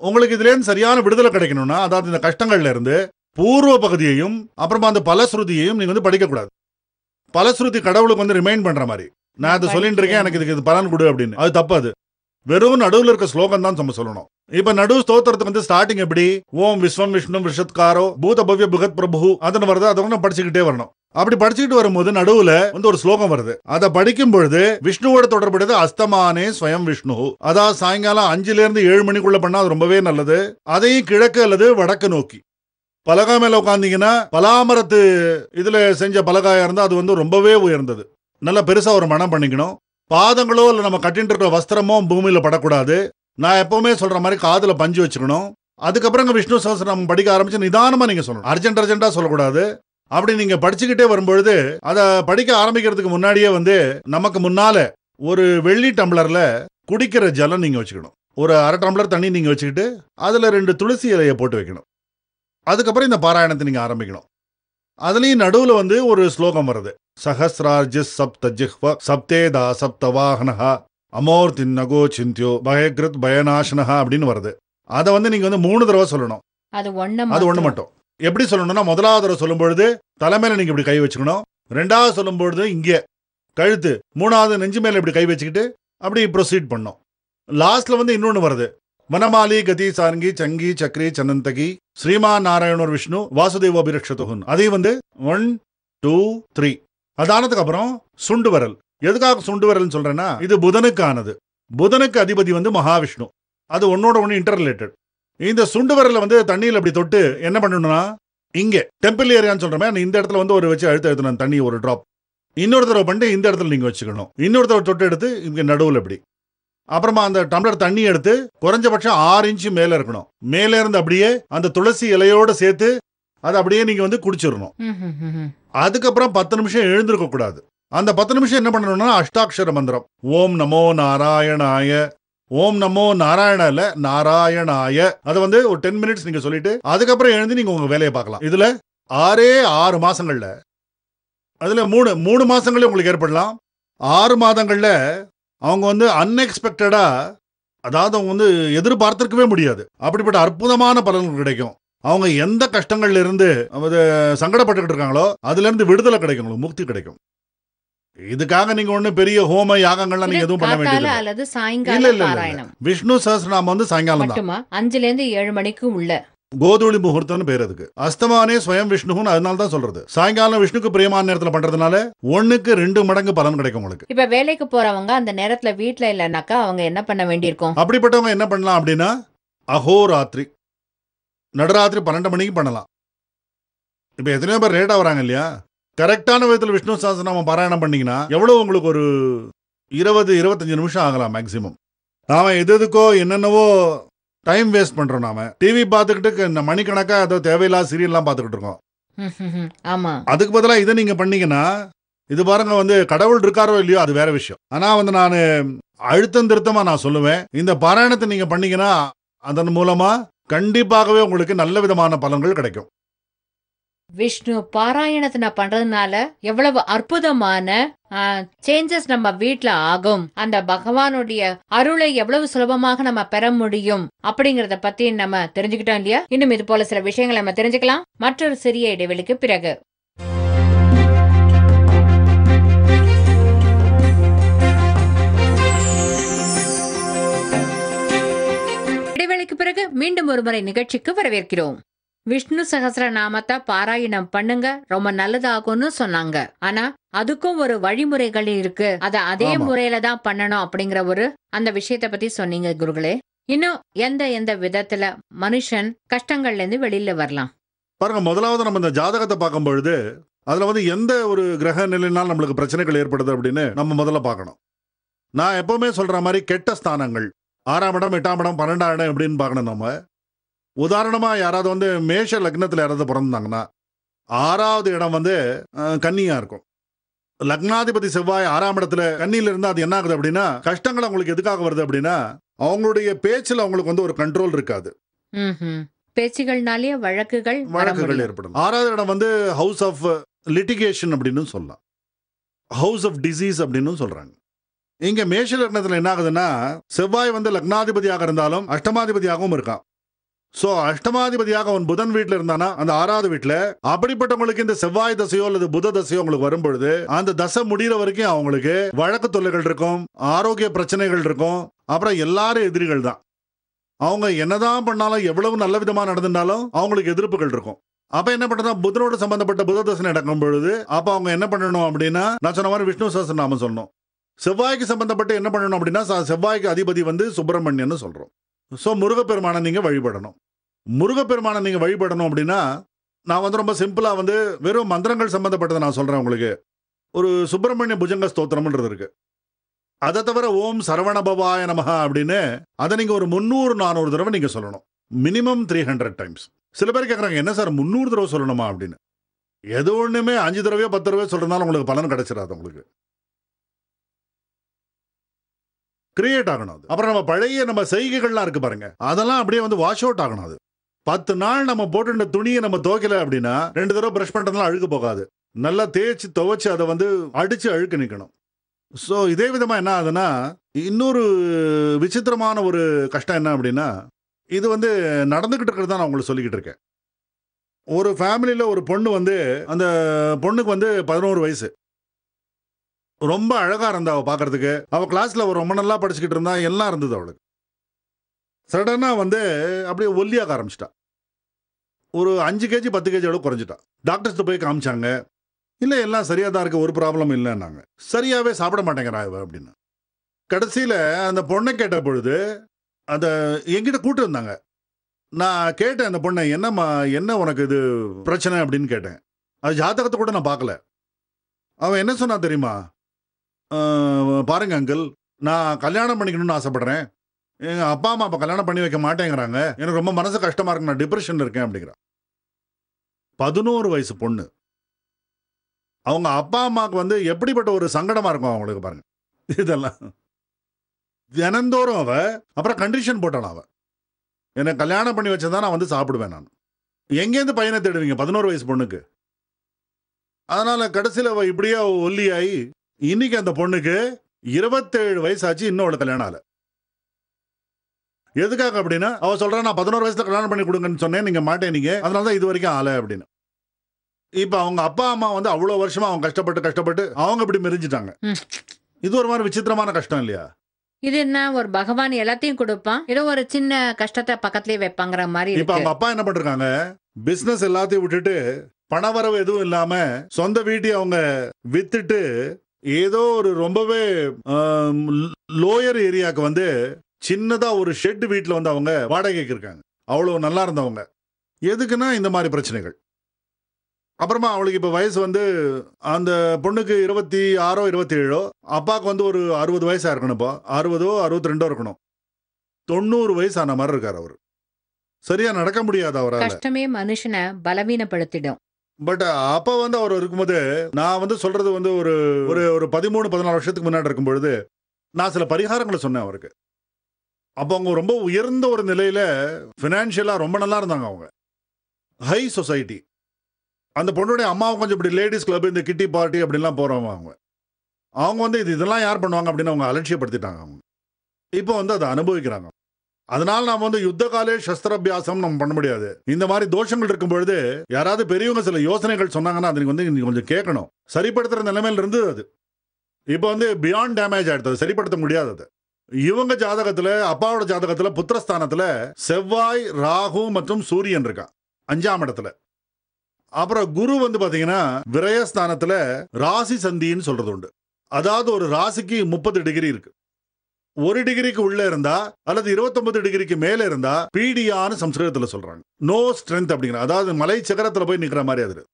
உங்களுக்கு இதுலேருந்து சரியான விடுதலை கிடைக்கணும்னா அதாவது இந்த கஷ்டங்கள்ல இருந்து பூர்வ பகுதியையும் அப்புறமா அந்த பலஸ்ருதியையும் நீங்க வந்து படிக்கக்கூடாது. பலஸ்ருதி கடவுளுக்கு வந்து ரிமைண்ட் பண்ற மாதிரி. நான் அதை சொல்லிட்டு இருக்கேன் எனக்கு இதுக்கு இது பலன் கொடு அப்படின்னு. அது தப்பு அது. வெறும் நடுவில் இருக்க ஸ்லோகம் தான் நம்ம சொல்லணும். இப்ப நடு ஸ்தோத்திரத்துக்கு வந்து ஸ்டார்டிங் எப்படி? ஓம் விஸ்வம் விஷ்ணு விஷத்காரோ பூத பவ்ய புகத் பிரபு அதன் வருது அதை வந்து படிச்சுக்கிட்டே வரணும். அப்படி படிச்சுக்கிட்டு வரும்போது நடுவுல வந்து ஒரு ஸ்லோகம் வருது. அதை படிக்கும் பொழுது விஷ்ணுவோட தொடர்புடையது அஸ்தமானே ஸ்வயம் விஷ்ணு. அதாவது சாயங்காலம் அஞ்சுல இருந்து ஏழு மணிக்குள்ள பண்ணா அது ரொம்பவே நல்லது. அதையும் கிழக்கு அல்லது வடக்கு நோக்கி. பலகா மேல உட்காந்தீங்கன்னா பலாமரத்து இதுல செஞ்ச பலகாயா இருந்தா அது வந்து ரொம்பவே உயர்ந்தது. நல்லா பெருசா ஒரு மனம் பண்ணிக்கணும். பாதங்களோ இல்ல நம்ம கட்டிட்டு இருக்கிற வஸ்திரமோ பூமியில படக்கூடாது. நான் எப்பவுமே சொல்ற மாதிரி காதுல பஞ்சு வச்சுக்கணும். அதுக்கப்புறம் விஷ்ணு சகசிரம் படிக்க ஆரம்பிச்சு நிதானமா நீங்க சொல்லணும். அர்ஜென்ட் அர்ஜென்ட்டா சொல்லக்கூடாது. அப்படி நீங்க படிச்சுக்கிட்டே வரும்பொழுது அதை படிக்க ஆரம்பிக்கிறதுக்கு முன்னாடியே வந்து நமக்கு முன்னால ஒரு வெள்ளி டம்ளர்ல குடிக்கிற ஜலம் நீங்க வச்சுக்கணும். ஒரு அரை டம்ளர் தண்ணி நீங்க வச்சுக்கிட்டு அதுல ரெண்டு துளசி இலையை போட்டு வைக்கணும். அதுக்கப்புறம் இந்த பாராயணத்தை நீங்க ஆரம்பிக்கணும். அதுலயும் நடுவுல வந்து ஒரு ஸ்லோகம் வருது. சஹசிரார்ஜி சப்த ஜிஹ்வ சப்தேதா சப்த வாகனஹா அமோர்த்தின் நகோ சிந்தியோ பயக்ருத் பயநாசனஹா அப்படின்னு வருது. அதை வந்து நீங்க வந்து மூணு தடவை சொல்லணும். அது ஒண்ணு அது ஒண்ணு மட்டும். எப்படி சொல்லணும்னா முதலாவது தடவை சொல்லும் பொழுது தலைமையில நீங்க இப்படி கை வச்சுக்கணும். ரெண்டாவது சொல்லும் பொழுது இங்கே. கழுத்து. மூணாவது நெஞ்சு மேல இப்படி கை வச்சுக்கிட்டு அப்படி ப்ரொசீட் பண்ணும் லாஸ்ட்ல வந்து இன்னொன்னு வருது. மனமாலி கதி சாரங்கி சங்கி சக்ரி சனந்தகி ஸ்ரீமா நாராயணர் விஷ்ணு வாசுதேவ அபிரக்ஷதுகுன். அதே வந்து ஒன் டூ த்ரீ அதானதுக்கு அப்புறம் சுண்டு வரல். எதுக்காக சுண்டு வரல்னு சொல்றேன்னா இது புதனுக்கானது. புதனுக்கு அதிபதி வந்து மகாவிஷ்ணு. அது ஒன்னோட ஒன்று இன்டர் ரிலேட்டட் இந்த சுண்டு வரல வந்து தண்ணியில் அப்படி தொட்டு என்ன பண்ணணும்னா இங்கே டெம்பிள் ஏரியான்னு சொல்றமே அந்த இந்த இடத்துல வந்து ஒரு வச்சு அழுத்த எழுத்தணும் தண்ணி ஒரு ட்ராப் இன்னொரு தடவை பண்ணிட்டு இந்த இடத்துல நீங்க வச்சுக்கணும். இன்னொரு தடவை தொட்டு எடுத்து இங்கே நடுவில் எப்படி அப்புறமா அந்த டம்ளர் தண்ணி எடுத்து குறைஞ்சபட்சம் ஆறு இன்ச்சு மேல இருக்கணும். மேல இருந்து அப்படியே அந்த துளசி இலையோட சேர்த்து அதை அப்படியே நீங்க வந்து குடிச்சிடணும். அதுக்கப்புறம் பத்து நிமிஷம் எழுந்திருக்க கூடாது. அந்த பத்து நிமிஷம் என்ன பண்ணணும்னா அஷ்டாட்சர மந்திரம். ஓம் நமோ நாராயணாய ஓம் நமோ நாராயண இல்ல நாராயணாய. அதை வந்து ஒரு டென் மினிட்ஸ் நீங்க சொல்லிட்டு அதுக்கப்புறம் எழுந்து நீங்க உங்க வேலையை பார்க்கலாம். இதுல ஆறே ஆறு மாசங்கள்ல அதுல மூணு மூணு மாசங்களே உங்களுக்கு ஏற்படலாம். ஆறு மாதங்கள்ல அவங்க வந்து அன்எக்ஸ்பெக்டடா அதாவது அவங்க வந்து எதிர்பார்த்திருக்கவே முடியாது. அப்படிப்பட்ட அற்புதமான பலன்கள் கிடைக்கும். அவங்க எந்த கஷ்டங்கள்ல இருந்து சங்கடப்பட்டுக்கிட்டு இருக்காங்களோ அதுல இருந்து விடுதலை கிடைக்கும் முக்தி கிடைக்கும். இதுக்காக நீங்க ஒண்ணு பெரிய ஹோம யாகங்கள்லாம் நீங்க எதுவும் பண்ண வேண்டியது அல்லது இல்ல சாயங்கால இல்ல இல்ல. பாராயணம். விஷ்ணு சஹஸ்ரநாமம் வந்து சாயங்காலம் தான். அஞ்சுல இருந்து ஏழு மணிக்கு உள்ள. கோதுளி முகூர்த்தம்னு பேர் அதுக்கு. அஸ்தமானே ஸ்வயம் விஷ்ணுன்னு அதனால தான் சொல்றது. சாயங்காலம் விஷ்ணுக்கு பிரியமான நேரத்துல பண்றதுனால ஒண்ணுக்கு ரெண்டு மடங்கு பலன் கிடைக்கும் உங்களுக்கு. இப்ப வேலைக்கு போறவங்க அந்த நேரத்துல வீட்ல இல்லைனாக்கா அவங்க என்ன பண்ண வேண்டியிருக்கும்? அப்படிப்பட்டவங்க என்ன பண்ணலாம் அப்படின்னா அஹோராத்திரி நடுராத்திரி பன்னெண்டு மணிக்கு பண்ணலாம். இப்போ எத்தனையோ பேர் லேட்டாக வராங்க இல்லையா? கரெக்டான விதத்தில் விஷ்ணு சாஸ்திரநாமம் பாராயணம் பண்ணீங்கன்னா எவ்வளோ உங்களுக்கு ஒரு இருபது இருபத்தஞ்சு நிமிஷம் ஆகலாம் மேக்ஸிமம் நாம எது எதுக்கோ என்னென்னவோ டைம் வேஸ்ட் பண்றோம் நாம. டிவி பார்த்துக்கிட்டு இந்த மணிக்கணக்கா ஏதோ தேவையில்லாத சீரியல்லாம் பார்த்துக்கிட்டு இருக்கோம். ஆமா. அதுக்கு பதிலாக இதை நீங்க பண்ணீங்கன்னா இது பாருங்க வந்து கடவுள் இருக்காரோ இல்லையோ அது வேற விஷயம். ஆனா வந்து நான் அழுத்தம் திருத்தமா நான் சொல்லுவேன். இந்த பாராயணத்தை நீங்க பண்ணீங்கன்னா அதன் மூலமா கண்டிப்பாகவே உங்களுக்கு நல்ல விதமான பலன்கள் கிடைக்கும். விஷ்ணு பாராயணத்தை நான் பண்றதுனால எவ்வளவு அற்புதமான சேஞ்சஸ் நம்ம வீட்ல ஆகும். அந்த பகவானுடைய அருளை எவ்வளவு சுலபமாக நம்ம பெற முடியும் அப்படிங்கறத பத்தி நம்ம தெரிஞ்சுக்கிட்டோம் இல்லையா? இன்னும் இது போல சில விஷயங்களை நம்ம தெரிஞ்சுக்கலாம். மற்றொரு சிறிய இடைவெளிக்கு பிறகு. இடைவெளிக்கு பிறகு மீண்டும் ஒருமுறை நிகழ்ச்சிக்கு வரவேற்கிறோம். விஷ்ணு சகஸ்ர நாமத்தை பாராயணம் பண்ணுங்க. ரொம்ப நல்லதாகும்னு சொன்னாங்க. ஆனா அதுக்கும் ஒரு வழிமுறைகள் இருக்கு. அத அதே. முறையில தான் பண்ணணும் அப்படிங்கிற ஒரு அந்த விஷயத்த பத்தி சொன்னீங்க குருகளே. இன்னும் எந்த எந்த விதத்துல மனுஷன் கஷ்டங்கள்ல இருந்து வெளியில வரலாம்? பாருங்க முதலாவது நம்ம இந்த ஜாதகத்தை பார்க்கும் பொழுது அதுல வந்து எந்த ஒரு கிரக நிலையினால் நம்மளுக்கு பிரச்சனைகள் ஏற்படுது அப்படின்னு நம்ம முதல்ல பார்க்கணும். நான் எப்பவுமே சொல்ற மாதிரி கெட்ட ஸ்தானங்கள். ஆறாம் இடம் எட்டாம் இடம் பன்னெண்டாம் இடம் எப்படின்னு பார்க்கணும் நம்ம. உதாரணமா யாராவது வந்து மேஷ லக்னத்துல யாராவது பிறந்தாங்கன்னா ஆறாவது இடம் வந்து அஹ், கன்னியா இருக்கும். லக்னாதிபதி செவ்வாய் ஆறாம் இடத்துல கன்னியில இருந்தா அது என்ன ஆகுது அப்படின்னா கஷ்டங்கள் அவங்களுக்கு எதுக்காக வருது அப்படின்னா அவங்களுடைய பேச்சுல அவங்களுக்கு வந்து ஒரு கண்ட்ரோல் இருக்காது. ம்ஹும். பேச்சுகள்னாலே வழக்குகள் வழக்குகள். ஏற்படும். ஆறாவது இடம் வந்து ஹவுஸ் ஆஃப் லிட்டிகேஷன் அப்படின்னு சொல்லலாம். ஹவுஸ் ஆஃப் டிசீஸ் அப்படின்னு சொல்றாங்க. இங்க மேஷ லக்னத்துல என்ன ஆகுதுன்னா செவ்வாய் வந்து லக்னாதிபதியாக இருந்தாலும் அஷ்டமாதிபதியாகவும் இருக்கான். சோ அஷ்டமாதிபதியாக அவன் புதன் வீட்டுல இருந்தானா? அந்த ஆறாவது வீட்டுல அப்படிப்பட்டவங்களுக்கு இந்த செவ்வாய் தசையோ அல்லது புத தசையோ உங்களுக்கு வரும்பொழுது அந்த தசை முடிகிற வரைக்கும் அவங்களுக்கு வழக்கு தொல்லைகள் இருக்கும் ஆரோக்கிய பிரச்சனைகள் இருக்கும். அப்புறம் எல்லாரும் எதிரிகள் தான். அவங்க என்னதான் பண்ணாலும் எவ்வளவு நல்ல விதமா நடந்திருந்தாலும் அவங்களுக்கு எதிர்ப்புகள் இருக்கும். அப்ப என்ன பண்றதா புதனோட சம்பந்தப்பட்ட புத தசை நடக்கும் பொழுது அப்ப அவங்க என்ன பண்ணணும் அப்படின்னா நான் சொன்ன மாதிரி விஷ்ணு சஹஸ்ரநாமம் சொல்லணும். செவ்வாய்க்கு சம்பந்தப்பட்டு என்ன பண்ணணும் அப்படின்னா செவ்வாய்க்கு அதிபதி வந்து சுப்பிரமணியன்னு சொல்றோம். ஸோ முருகப்பெருமானை நீங்கள் வழிபடணும். முருகப்பெருமானை நீங்கள் வழிபடணும் அப்படின்னா நான் வந்து ரொம்ப சிம்பிளாக வந்து வெறும் மந்திரங்கள் சம்மந்தப்பட்டதை நான் சொல்கிறேன் உங்களுக்கு. ஒரு சுப்பிரமணிய புஜங்க ஸ்தோத்திரம்ன்றது இருக்கு. அதை தவிர ஓம் சரவணபவாய நமஹ அப்படின்னு அதை நீங்கள் ஒரு முந்நூறு நானூறு தடவை நீங்கள் சொல்லணும். மினிமம் த்ரீ ஹண்ட்ரட் டைம்ஸ் சில பேர் கேட்குறாங்க என்ன சார் முந்நூறு தடவை சொல்லணுமா? அப்படின்னு. எது ஒன்றுமே அஞ்சு தடவையோ பத்து தடவையோ சொல்கிறதுனால உங்களுக்கு பலன் கிடைச்சிடாது உங்களுக்கு. கிரியேட் ஆகணும் அது. அப்புறம் நம்ம பழைய நம்ம செய்கைகள்லாம் இருக்கு பாருங்க. அதெல்லாம் அப்படியே வந்து வாஷ் அவுட் ஆகணும் அது. பத்து நாள் நம்ம போட்டுட்ட துணியை நம்ம துவைக்கல அப்படின்னா ரெண்டு தடவை பிரஷ் பண்ணுறதுலாம் அழுக்கு போகாது. நல்லா தேய்ச்சி துவைச்சி அதை வந்து அடித்து அழுக்கு நிற்கணும் ஸோ இதே விதமாக என்ன ஆகுதுன்னா இன்னொரு விசித்திரமான ஒரு கஷ்டம் என்ன அப்படின்னா இது வந்து நடந்துக்கிட்டு இருக்கிறது தான் நான் உங்களுக்கு சொல்லிக்கிட்டு இருக்கேன். ஒரு ஃபேமிலியில் ஒரு பொண்ணு வந்து அந்த பொண்ணுக்கு வந்து பதினோரு வயசு. ரொம்ப அழகா இருந்தா அவ பார்க்கறதுக்கு அவ கிளாஸ்ல அவள் ரொம்ப நல்லா படிச்சுக்கிட்டு இருந்தா எல்லாம் இருந்தது அவளுக்கு. சடனா வந்து அப்படியே ஒல்லியாக ஆரம்பிச்சிட்டா. ஒரு அஞ்சு கேஜி பத்து கேஜி அளவு குறைஞ்சிட்டா. டாக்டர்ஸ்ட்டு போய் காமிச்சாங்க. இல்லை எல்லாம் சரியாக தான் இருக்குது ஒரு ப்ராப்ளம் இல்லைன்னாங்க. சரியாகவே சாப்பிட மாட்டேங்கிறா இவ அப்படின்னு. கடைசியில் அந்த பொண்ணை கேட்ட பொழுது அந்த எங்கிட்ட கூட்டு வந்தாங்க. நான் கேட்டேன் அந்த பொண்ணை என்னம்மா என்ன உனக்கு இது பிரச்சனை? அப்படின்னு கேட்டேன். அது ஜாதகத்தை கூட நான் பார்க்கல. அவன் என்ன சொன்னா தெரியுமா? பாருங்க அங்கிள் நான் கல்யாணம் பண்ணிக்கணும்னு ஆசைப்படுறேன். எங்கள் அப்பா அம்மா அப்போ கல்யாணம் பண்ணி வைக்க மாட்டேங்கிறாங்க. எனக்கு ரொம்ப மனசு கஷ்டமாக இருக்கு. நான் டிப்ரெஷன்ல இருக்கேன் அப்படிங்கிறான். பதினோரு வயசு பொண்ணு. அவங்க அப்பா அம்மாவுக்கு வந்து எப்படிப்பட்ட ஒரு சங்கடமாக இருக்கும் அவங்களுக்கு பாருங்க. இதெல்லாம். தினந்தோறும் அவ அப்புறம் கண்டிஷன் போட்டான் அவன். என்னை கல்யாணம் பண்ணி வச்சதான் நான் வந்து சாப்பிடுவேன் நான். எங்கேருந்து பையனை தேடுவீங்க? பதினோரு வயசு பொண்ணுக்கு. அதனால் கடைசியில் அவள் இப்படியே ஒல்லியாகி இன்னைக்கு அந்த பொண்ணுக்கு இருபத்தேழு வயசாச்சு இன்னும் அவளுக்கு கல்யாணம் ஆகல. எதுக்காக அப்படின்னா அவ சொல்றா நான் பதினோரு வயசுல கல்யாணம் பண்ணி கொடுங்கன்னு சொன்னேன் நீங்க மாட்டேனீங்க அதனால தான் இது வரைக்கும் ஆல அப்படின்னு. இப்ப அவங்க அப்பா அம்மா வந்து அவ்வளவு வருஷமா அவங்க கஷ்டப்பட்டு கஷ்டப்பட்டு அவங்க இப்படி மெரிஞ்சிட்டாங்க. இது ஒரு மாதிரி விசித்திரமான கஷ்டம் இல்லையா? இது என்ன ஒரு பகவான் எல்லாத்தையும் கொடுப்பான் ஏதோ ஒரு சின்ன கஷ்டத்தை பக்கத்துலயே வைப்பாங்கிற மாதிரி இப்ப அவங்க அப்பா என்ன பண்றாங்க? பிசினஸ் எல்லாத்தையும் விட்டுட்டு பணவரவு எதுவும் இல்லாம சொந்த வீட்டையும் அவங்க வித்துட்டு ஏதோ ஒரு ரொம்பவே லோயர் ஏரியாவுக்கு வந்து சின்னதாக ஒரு ஷெட் வீட்டில் வந்து அவங்க வாடகைக்கு இருக்காங்க. அவ்வளோ நல்லா இருந்தவங்க. எதுக்குன்னா இந்த மாதிரி பிரச்சனைகள். அப்புறமா அவளுக்கு இப்போ வயசு வந்து அந்த பொண்ணுக்கு இருபத்தி ஆறோ இருபத்தி ஏழோ அப்பாவுக்கு வந்து ஒரு அறுபது வயசா இருக்கணும்ப்பா அறுபதோ அறுபத்தி ரெண்டோ இருக்கணும். தொண்ணூறு வயசு ஆன மாதிரி இருக்கார் அவர். சரியா நடக்க முடியாது அவரால். கஷ்டமே மனுஷனை பலவீனப்படுத்திடும். பட் uh, அப்ப வந்து அவர் இருக்கும்போது நான் வந்து சொல்றது வந்து ஒரு ஒரு ஒரு பதிமூணு பதினாலு வருஷத்துக்கு முன்னாடி இருக்கும் பொழுது நான் சில பரிகாரங்களை சொன்னேன் அவருக்கு. அப்போ அவங்க ரொம்ப உயர்ந்த ஒரு நிலையில ஃபினான்ஷியலாக ரொம்ப நல்லா இருந்தாங்க அவங்க. ஹை சொசைட்டி அந்த பொண்ணுடைய அம்மாவும் கொஞ்சம் இப்படி லேடிஸ் கிளப் இந்த கிட்டி பார்ட்டி அப்படிலாம் போகிறவங்க அவங்க. அவங்க வந்து இது இதெல்லாம் யார் பண்ணுவாங்க அப்படின்னு அவங்க அலட்சியப்படுத்திட்டாங்க அவங்க. இப்போ வந்து அதை அனுபவிக்கிறாங்க. அதனால நாம வந்து யுத்த காலே சஸ்திரபியாசம் நம்ம பண்ண முடியாது. இந்த மாதிரி தோஷங்கள் இருக்கும் பொழுது யாராவது பெரியவங்க சில யோசனைகள் சொன்னாங்கன்னா அது வந்து நீங்க கொஞ்சம் கேட்கணும். சரிப்படுத்துற நிலைமையில இருந்தது அது. இப்போ வந்து பியாண்ட் டேமேஜ் ஆயிடுது. அது சரிப்படுத்த முடியாது அது இவங்க ஜாதகத்துல அப்பாவோட ஜாதகத்துல புத்திரஸ்தானத்துல செவ்வாய் ராகு மற்றும் சூரியன் இருக்கான் அஞ்சாம் இடத்துல. அப்புறம் குரு வந்து பாத்தீங்கன்னா விரயஸ்தானத்துல ராசி சந்தின்னு சொல்றது உண்டு. அதாவது ஒரு ராசிக்கு முப்பது டிகிரி இருக்கு. ஒரு டிகிரிக்கு உள்ள இருந்தா அல்லது 29 டிகிரிக்கு மேல இருந்தா பீடியான்னு சம்ஸ்கிருதத்துல சொல்றாங்க. நோ ஸ்ட்ரென்த் அப்படிங்கிற அதாவது மலை சிகரத்துல போய் நிக்கிற மாதிரி அது.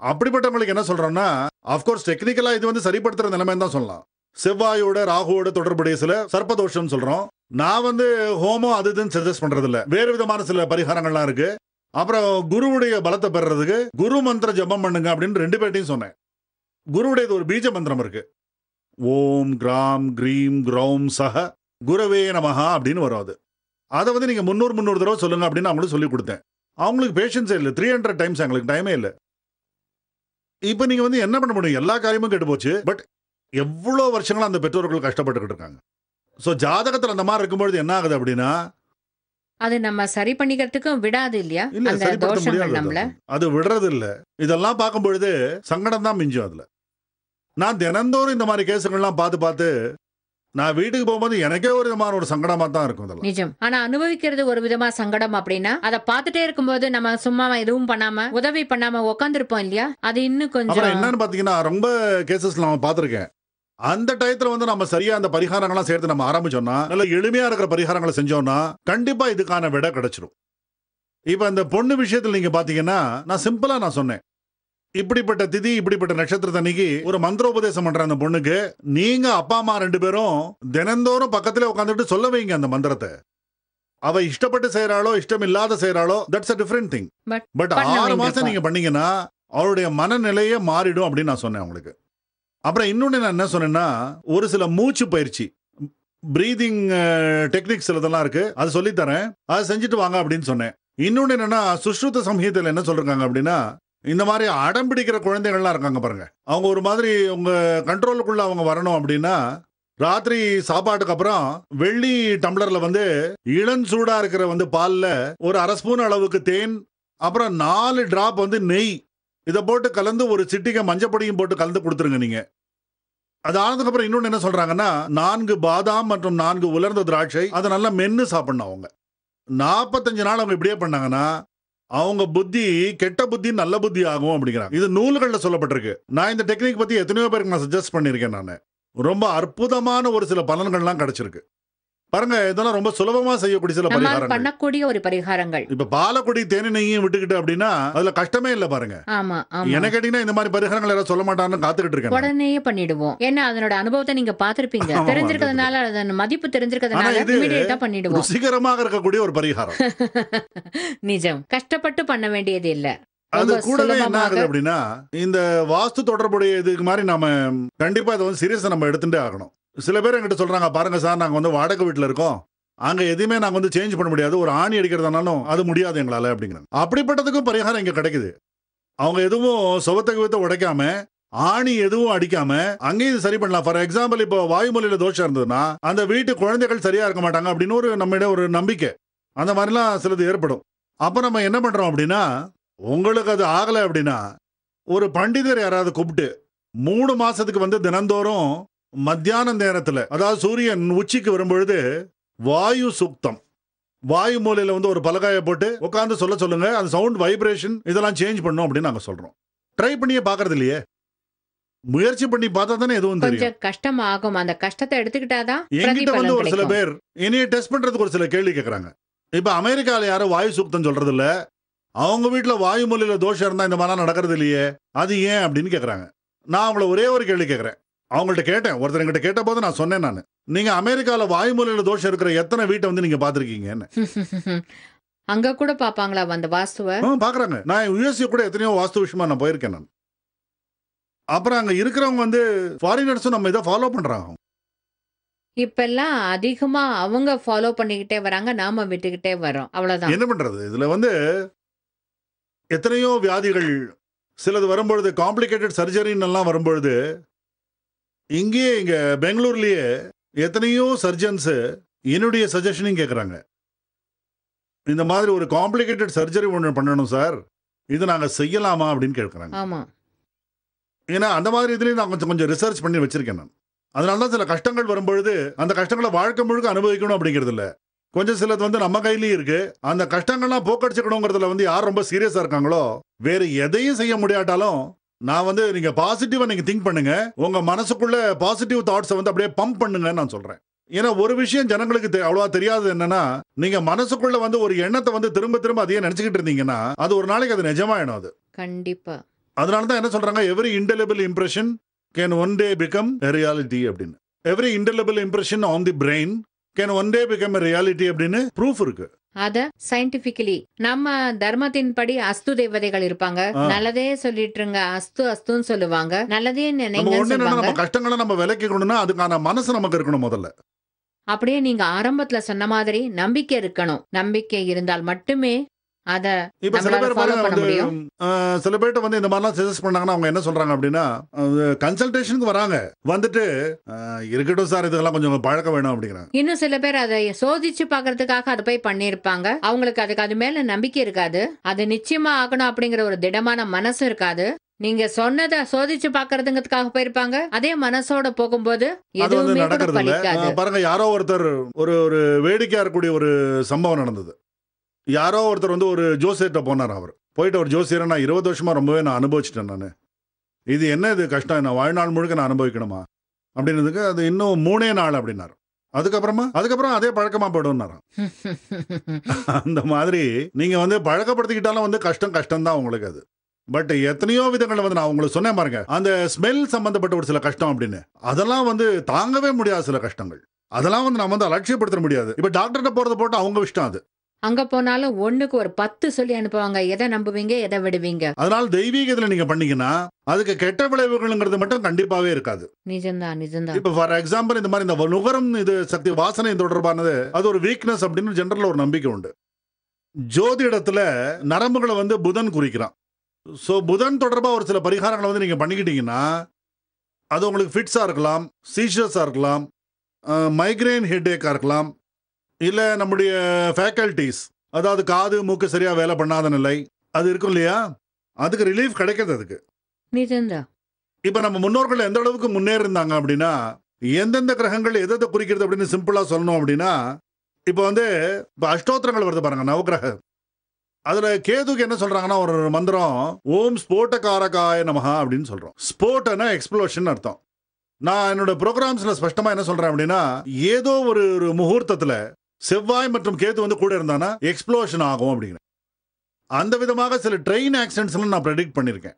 அப்படிப்பட்டவங்களுக்கு என்ன சொல்றோம்னா அப்கோர்ஸ் டெக்னிக்கலா இது வந்து சரிப்படுத்துற நிலைமை தான் சொல்லலாம். செவ்வாயோட ராகுவோட தொடர்புடைய சில சர்ப்பதோஷம் சொல்றோம். நான் வந்து ஹோமம் அது இதுன்னு சஜஸ்ட் பண்றது இல்ல வேறு விதமான சில பரிகாரங்கள்லாம் இருக்கு. அப்புறம் குருவுடைய பலத்தை பெறுறதுக்கு குரு மந்திர ஜபம் பண்ணுங்க அப்படின்னு ரெண்டு பேர்ட்டையும் சொன்னேன். குருவுடையது ஒரு பீஜ மந்திரம் இருக்கு. ஓம் கிராம் கிரீம் கிரௌம் சஹ குரவே நமஹா அப்படின்னு வரும் அது. அதை வந்து நீங்க முந்நூறு முந்நூறு தடவை சொல்லுங்க அப்படின்னு அவங்களுக்கு சொல்லி கொடுத்தேன். அவங்களுக்கு பேஷன்ஸே இல்லை. த்ரீ ஹண்ட்ரட் டைம்ஸ் எங்களுக்கு டைமே இல்லை. இப்போ நீங்க வந்து என்ன பண்ண முடியும்? எல்லா காரியமும் கெட்டு போச்சு. பட் எவ்வளோ வருஷங்களா அந்த பெற்றோர்கள் கஷ்டப்பட்டுக்கிட்டு இருக்காங்க? ஸோ ஜாதகத்தில் அந்த மாதிரி இருக்கும்பொழுது என்ன ஆகுது அப்படின்னா? அது நம்ம சரி பண்ணிக்கிறதுக்கும் விடாது இல்லையா? இல்ல சரிப்படுத்த முடியாது அது. அது விடுறது இல்ல இதெல்லாம் பார்க்கும் பொழுது சங்கடம் தான் மிஞ்சும் அதுல. நான் தினந்தோறும் இந்த மாதிரி கேஸுகள்லாம் பார்த்து பார்த்து நான் வீட்டுக்கு போகும்போது எனக்கே ஒரு விதமான ஒரு சங்கடமா தான் இருக்கும் இதெல்லாம் நிஜம். ஆனா அனுபவிக்கிறது ஒரு விதமா சங்கடம் அப்படின்னா அதை பார்த்துட்டே இருக்கும்போது நம்ம சும்மா எதுவும் பண்ணாம உதவி பண்ணாம உட்காந்துருப்போம் இல்லையா? அது இன்னும் அப்புறம் கொஞ்சம் என்னன்னு பாத்தீங்கன்னா ரொம்ப கேசஸ் நான் பார்த்திருக்கேன். அந்த டயத்துல வந்து நம்ம சரியா அந்த பரிகாரங்கள்லாம் சேர்த்து நம்ம ஆரம்பிச்சோம்னா நல்ல எளிமையா இருக்கிற பரிகாரங்களை செஞ்சோம்னா கண்டிப்பா இதுக்கான விடை கிடைச்சிரும். இப்ப இந்த பொண்ணு விஷயத்துல நீங்க பாத்தீங்கன்னா நான் சிம்பிளா நான் சொன்னேன். இப்படிப்பட்ட திதி இப்படிப்பட்ட நட்சத்திரத்தன்னைக்கு ஒரு மந்திரோபதேசம் பண்ற அந்த பொண்ணுக்கு. நீங்க அப்பா அம்மா ரெண்டு பேரும் தினந்தோறும் பக்கத்துல உட்காந்துட்டு சொல்ல வைங்க அந்த மந்திரத்தை. அவ இஷ்டப்பட்டு செய்யறாளோ இஷ்டம் இல்லாத செய்யறாளோ that's a different thing but ஆறு. மாசம் நீங்க பண்ணீங்கன்னா அவருடைய மனநிலையே மாறிடும் அப்படின்னு நான் சொன்னேன் அவங்களுக்கு அப்புறம் இன்னொன்னு நான் என்ன சொன்னேன்னா ஒரு சில மூச்சு பயிற்சி. பிரீதிங் டெக்னிக்ஸ் இதெல்லாம் இருக்கு. அது சொல்லித்தரேன் அதை செஞ்சுட்டு வாங்க அப்படின்னு சொன்னேன். இன்னொன்னு என்னன்னா சுஷ்ருத சம்ஹீதையில் என்ன சொல்றாங்க அப்படின்னா இந்த மாதிரி அடம் பிடிக்கிற குழந்தைகள்லாம் இருக்காங்க பாருங்க. அவங்க ஒரு மாதிரி உங்க கண்ட்ரோலுக்குள்ள அவங்க வரணும் அப்படின்னா ராத்திரி சாப்பாட்டுக்கு அப்புறம் வெள்ளி டம்ளர்ல வந்து இளஞ்சூடா இருக்கிற வந்து பால்ல ஒரு அரை ஸ்பூன் அளவுக்கு தேன் அப்புறம் நாலு டிராப் வந்து நெய் இதை போட்டு கலந்து ஒரு சிட்டிகை மஞ்சப்பொடியும் போட்டு கலந்து கொடுத்துருங்க நீங்க. அது ஆனதுக்கப்புறம் இன்னொன்று என்ன சொல்றாங்கன்னா நான்கு பாதாம் மற்றும் நான்கு உலர்ந்த திராட்சை அதை நல்லா மென்று சாப்பிடணும் அவங்க. நாற்பத்தஞ்சு நாள் அவங்க இப்படியே பண்ணாங்கன்னா அவங்க புத்தி கெட்ட புத்தி நல்ல புத்தி ஆகும் அப்படிங்கிறாங்க. இது நூல்கள்ல சொல்லப்பட்டிருக்கு. நான் இந்த டெக்னிக் பத்தி எத்தனையோ பேருக்கு நான் சஜஸ்ட் பண்ணியிருக்கேன் நான். ரொம்ப அற்புதமான ஒரு சில பலன்கள்லாம் கிடைச்சிருக்கு. பாருங்க இதெல்லாம் ரொம்ப சுலபமா செய்யக்கூடிய சில பரிகாரங்கள். பண்ணக்கூடிய ஒரு பரிகாரங்கள். இப்ப பாலக்குடி தேனி நெய்யும் விட்டுக்கிட்டு அப்படின்னா அதுல கஷ்டமே இல்ல பாருங்க. ஆமா ஆமா. என்ன கேட்டீங்கன்னா இந்த மாதிரி பரிகாரங்கள் யாராவது சொல்ல மாட்டான்னு காத்துக்கிட்டு இருக்கேன் நான். உடனேயே பண்ணிடுவோம். ஏன்னா அதனோட அனுபவத்தை நீங்க பாத்திருப்பீங்க தெரிஞ்சிருக்கிறதுனால அதன் மதிப்பு தெரிஞ்சிருக்கிறதுனால இமீடியட்டா பண்ணிடுவோம். ருசிகரமாக இருக்கக்கூடிய ஒரு பரிகாரம். நிஜம். கஷ்டப்பட்டு பண்ண வேண்டியது இல்ல. அது கூடவே என்ன ஆகுது அப்படின்னா இந்த வாஸ்து தொடர்புடைய இதுக்கு மாதிரி நாம கண்டிப்பா இதை வந்து சீரியஸா நம்ம எடுத்துட்டே ஆகணும். சில பேர் எங்கிட்ட சொல்றாங்க பாருங்க சார் நாங்கள் வந்து வாடகை வீட்டில் இருக்கோம். அங்கே எதையுமே நாங்கள் வந்து சேஞ்ச் பண்ண முடியாது. ஒரு ஆணி அடிக்கிறதுனாலும் அது முடியாது எங்களால் அப்படிங்கிறாங்க. அப்படிப்பட்டதுக்கும் பரிகாரம் இங்கே கிடைக்குது. அவங்க எதுவும் சுவத்தை குவத்தை உடைக்காம ஆணி எதுவும் அடிக்காம அங்கேயும் சரி பண்ணலாம். ஃபார் எக்ஸாம்பிள் இப்போ வாயுமொழியில தோஷம் இருந்ததுன்னா அந்த வீட்டு குழந்தைகள் சரியா இருக்க மாட்டாங்க அப்படின்னு ஒரு நம்மிடம் ஒரு நம்பிக்கை. அந்த மாதிரிலாம் சிலது ஏற்படும். அப்போ நம்ம என்ன பண்ணுறோம் அப்படின்னா உங்களுக்கு அது ஆகலை அப்படின்னா ஒரு பண்டிதர் யாராவது கூப்பிட்டு மூணு மாதத்துக்கு வந்து தினந்தோறும் மத்தியான நேரத்துல அதாவது சூரியன் உச்சிக்கு வரும்பொழுது வாயு சுக்தம் வாயு மூலையில வந்து ஒரு பலகாயை போட்டு உட்காந்து சொல்ல சொல்லுங்க அந்த சவுண்ட் வைப்ரேஷன் இதெல்லாம் சேஞ்ச் பண்ணும் அப்படின்னு நாங்க சொல்றோம். ட்ரை பண்ணியே பாக்குறது இல்லையே? முயற்சி பண்ணி பார்த்தா தானே எதுவும் தெரியும். கொஞ்சம் கஷ்டம் ஆகும் அந்த கஷ்டத்தை எடுத்துக்கிட்டாதான் என்கிட்ட வந்து ஒரு சில பேர் என்னைய டெஸ்ட் பண்றதுக்கு ஒரு சில கேள்வி கேட்கறாங்க இப்ப அமெரிக்கால யாரும் வாயு சுத்தம் சொல்றது இல்ல அவங்க வீட்டுல வாயு மூலையில தோஷம் இருந்தா இந்த மாதிரிலாம் நடக்கிறது இல்லையே? அது ஏன் அப்படின்னு கேக்குறாங்க. நான் அவங்கள ஒரே ஒரு கேள்வி கேட்கறேன் அவங்கள்ட்ட கேட்டேன். ஒருத்தர் என்கிட்ட கேட்ட போது நான் சொன்னேன் நான். நீங்க அமெரிக்கால வாயு மூலையில தோஷம் இருக்கிற எத்தனை வீட்டை வந்து நீங்க பாத்திருக்கீங்கன்னு அங்க கூட பாப்பாங்களா அந்த வாஸ்துவ? பாக்குறாங்க நான் யுஎஸ்ஏ கூட எத்தனையோ வாஸ்து விஷயமா நான் போயிருக்கேன் நான். அப்புறம் அங்க இருக்கிறவங்க வந்து ஃபாரினர்ஸும் நம்ம இதை ஃபாலோ பண்றாங்க. இப்பெல்லாம் அதிகமா அவங்க ஃபாலோ பண்ணிக்கிட்டே வராங்க நாம விட்டுக்கிட்டே வரோம் அவ்வளவுதான். என்ன பண்றது? இதுல வந்து எத்தனையோ வியாதிகள் சிலது வரும்பொழுது காம்ப்ளிகேட்டட் சர்ஜரின்னு எல்லாம் வரும்பொழுது இங்கேயே இங்க பெங்களூர்லயே எத்தனையோ சர்ஜன்ஸ் என்னுடைய சஜஷனையும் கேட்குறாங்க இந்த மாதிரி ஒரு காம்ப்ளிகேட்டட் சர்ஜரி ஒன்று பண்ணணும் சார் இது நாங்க செய்யலாமா அப்படின்னு கேட்குறாங்க ஆமா. ஏன்னா அந்த மாதிரி இதுலயும் நான் கொஞ்சம் கொஞ்சம் ரிசர்ச் பண்ணி வச்சிருக்கேன் நான். அதனால தான் சில கஷ்டங்கள் வரும்பொழுது அந்த கஷ்டங்களை வாழ்க்கை முழுக்க அனுபவிக்கணும் அப்படிங்கிறது இல்ல. கொஞ்சம் சிலது வந்து நம்ம கையிலயும் இருக்கு. அந்த கஷ்டங்கள்லாம் போக்கடிச்சுக்கணுங்கிறதுல வந்து யார் ரொம்ப சீரியஸா இருக்காங்களோ வேற எதையும் செய்ய முடியாட்டாலும் நான் வந்து நீங்க பாசிட்டிவா நீங்க திங்க் பண்ணுங்க. உங்க மனசுக்குள்ள பாசிட்டிவ் தாட்ஸை வந்து அப்படியே பம்ப் பண்ணுங்கன்னு நான் சொல்றேன். ஏன்னா ஒரு விஷயம் ஜனங்களுக்கு அவ்வளவா தெரியாதது என்னன்னா நீங்க மனசுக்குள்ள வந்து ஒரு எண்ணத்தை வந்து திரும்ப திரும்ப அதையே நினைச்சுக்கிட்டு இருந்தீங்கன்னா அது ஒரு நாளைக்கு அது நிஜமாயிடும் அது. கண்டிப்பா. அதனால தான் என்ன சொல்றாங்க? Every indelible impression can one day become reality அப்படின்னு. Every indelible impression on the brain can one day become reality அப்படின்னு ப்ரூஃப் இருக்கு. அத சயின்டிபிக்கலி நம்ம தர்மத்தின்படி அஸ்து தேவதைகள் இருப்பாங்க. நல்லதே சொல்லிட்டுருங்க. அஸ்து அஸ்துன்னு சொல்லுவாங்க. நல்லதே நம்ம கஷ்டங்களை நம்ம விலக்கிக்கணும்னா அதுக்கான மனசு நமக்கு இருக்கணும் முதல்ல. அப்படியே நீங்க ஆரம்பத்துல சொன்ன மாதிரி நம்பிக்கை இருக்கணும். நம்பிக்கை இருந்தால் மட்டுமே இப்ப சில பேர் பாருங்க சில பேர்ட்ட வந்து இந்த மாதிரிலாம் சஜஸ்ட் பண்ணாங்கன்னா அவங்க என்ன சொல்றாங்க அப்படின்னா கன்சல்டேஷனுக்கு வராங்க. வந்துட்டு இருக்கட்டும் சார் இதெல்லாம் கொஞ்சம் பழக்கம் வேணும் அப்படிங்கிறாங்க. இன்னும் சில பேர் அதை சோதிச்சு பாக்குறதுக்காக அதை போய் பண்ணியிருப்பாங்க. அவங்களுக்கு அதுக்கு அது மேல நம்பிக்கை இருக்காது. அது நிச்சயமா ஆகணும் அப்படிங்கிற ஒரு திடமான மனசு இருக்காது. நீங்க சொன்னதை சோதிச்சு பாக்குறதுங்கிறதுக்காக போயிருப்பாங்க. அதே மனசோட போகும்போது எதுவுமே பாருங்க யாரோ ஒருத்தர் ஒரு ஒரு வேடிக்கையா இருக்கக்கூடிய ஒரு சம்பவம் நடந்தது. யாரோ ஒருத்தர் வந்து ஒரு ஜோசியர்கிட்ட போனார் அவர். போயிட்டு ஒரு ஜோசியரை நான் இருபது வருஷமா ரொம்பவே நான் அனுபவிச்சிட்டேன் நான். இது என்ன இது கஷ்டம்? நான் வாழ்நாள் முழுக்க நான் அனுபவிக்கணுமா? அப்படின்னதுக்கு அது இன்னும் மூணே நாள் அப்படின்னாரு. அதுக்கப்புறமா அதுக்கப்புறம் அதே பழக்கமா போயிடும்னாராம். அந்த மாதிரி நீங்க வந்து பழக்கப்படுத்திக்கிட்டாலும் வந்து கஷ்டம் கஷ்டம் தான் உங்களுக்கு அது. பட் எத்தனையோ விதங்கள் வந்து நான் உங்களுக்கு சொன்னேன் பாருங்க. அந்த ஸ்மெல் சம்பந்தப்பட்ட ஒரு சில கஷ்டம் அப்படின்னு. அதெல்லாம் வந்து தாங்கவே முடியாத சில கஷ்டங்கள். அதெல்லாம் வந்து நம்ம வந்து அலட்சியப்படுத்த முடியாது. இப்ப டாக்டர்கிட்ட போறத போட்டு அவங்க இஷ்டம் அது. அங்க போனாலும் ஒண்ணுக்கு ஒரு பத்து சொல்லி அனுப்புவாங்க. எதை நம்புவீங்க எதை விடுவீங்க? அதனால தெய்வீகத்துல நீங்க பண்ணீங்கன்னா அதுக்கு கெட்ட விளைவுகள்ங்கிறது மட்டும் கண்டிப்பாவே இருக்காது. நிஜம்தான் நிஜம்தான். இப்ப ஃபார் எக்ஸாம்பிள் இந்த மாதிரி இந்த நுகரம் இது சக்தி வாசனை தொடர்பானது அது ஒரு வீக்னஸ் அப்படின்னு ஜெனரல் ஒரு நம்பிக்கை உண்டு. ஜோதிடத்துல நரம்புகளை வந்து புதன் குறிக்கிறான். ஸோ புதன் தொடர்பா ஒரு சில பரிகாரங்களை வந்து நீங்க பண்ணிக்கிட்டீங்கன்னா அது உங்களுக்கு ஃபிட்ஸா இருக்கலாம் சீஷஸா இருக்கலாம் மைக்ரைன் ஹெட்டேக்கா இருக்கலாம் இல்ல நம்முடைய ஃபேக்கல்டிஸ் அதாவது காது மூக்கு சரியா வேலை பண்ணாத நிலை அது இருக்கும் இல்லையா? அதுக்கு ரிலீஃப் கிடைக்கிறது அதுக்கு. நிஜம்தான் இப்ப நம்ம முன்னோர்கள் எந்த அளவுக்கு முன்னேறி இருந்தாங்க அப்படின்னா எந்தெந்த கிரகங்கள் எதை குறிக்கிறது அப்படின்னு சிம்பிளா சொல்லணும் அப்படின்னா இப்ப வந்து இப்ப அஷ்டோத்திரங்கள் வருது பாருங்க நவகிரக. அதுல கேதுக்கு என்ன சொல்றாங்கன்னா ஒரு மந்திரம் ஓம் ஸ்போட்டகாரகாய நமஹா அப்படின்னு சொல்றோம். ஸ்போட்டனா எக்ஸ்ப்ளோஷன் அர்த்தம். நான் என்னோட ப்ரோக்ராம்ஸ்ல ஸ்பஷ்டமா என்ன சொல்றேன் அப்படின்னா ஏதோ ஒரு ஒரு முகூர்த்தத்துல செவ்வாய் மற்றும் கேது வந்து கூட இருந்தானா? எக்ஸ்ப்ளோஷன் ஆகும் அப்படிங்கிற. அந்த விதமாக சில ட்ரெயின் ஆக்சிடென்ட்ஸ்லாம் நான் ப்ரெடிக்ட் பண்ணியிருக்கேன்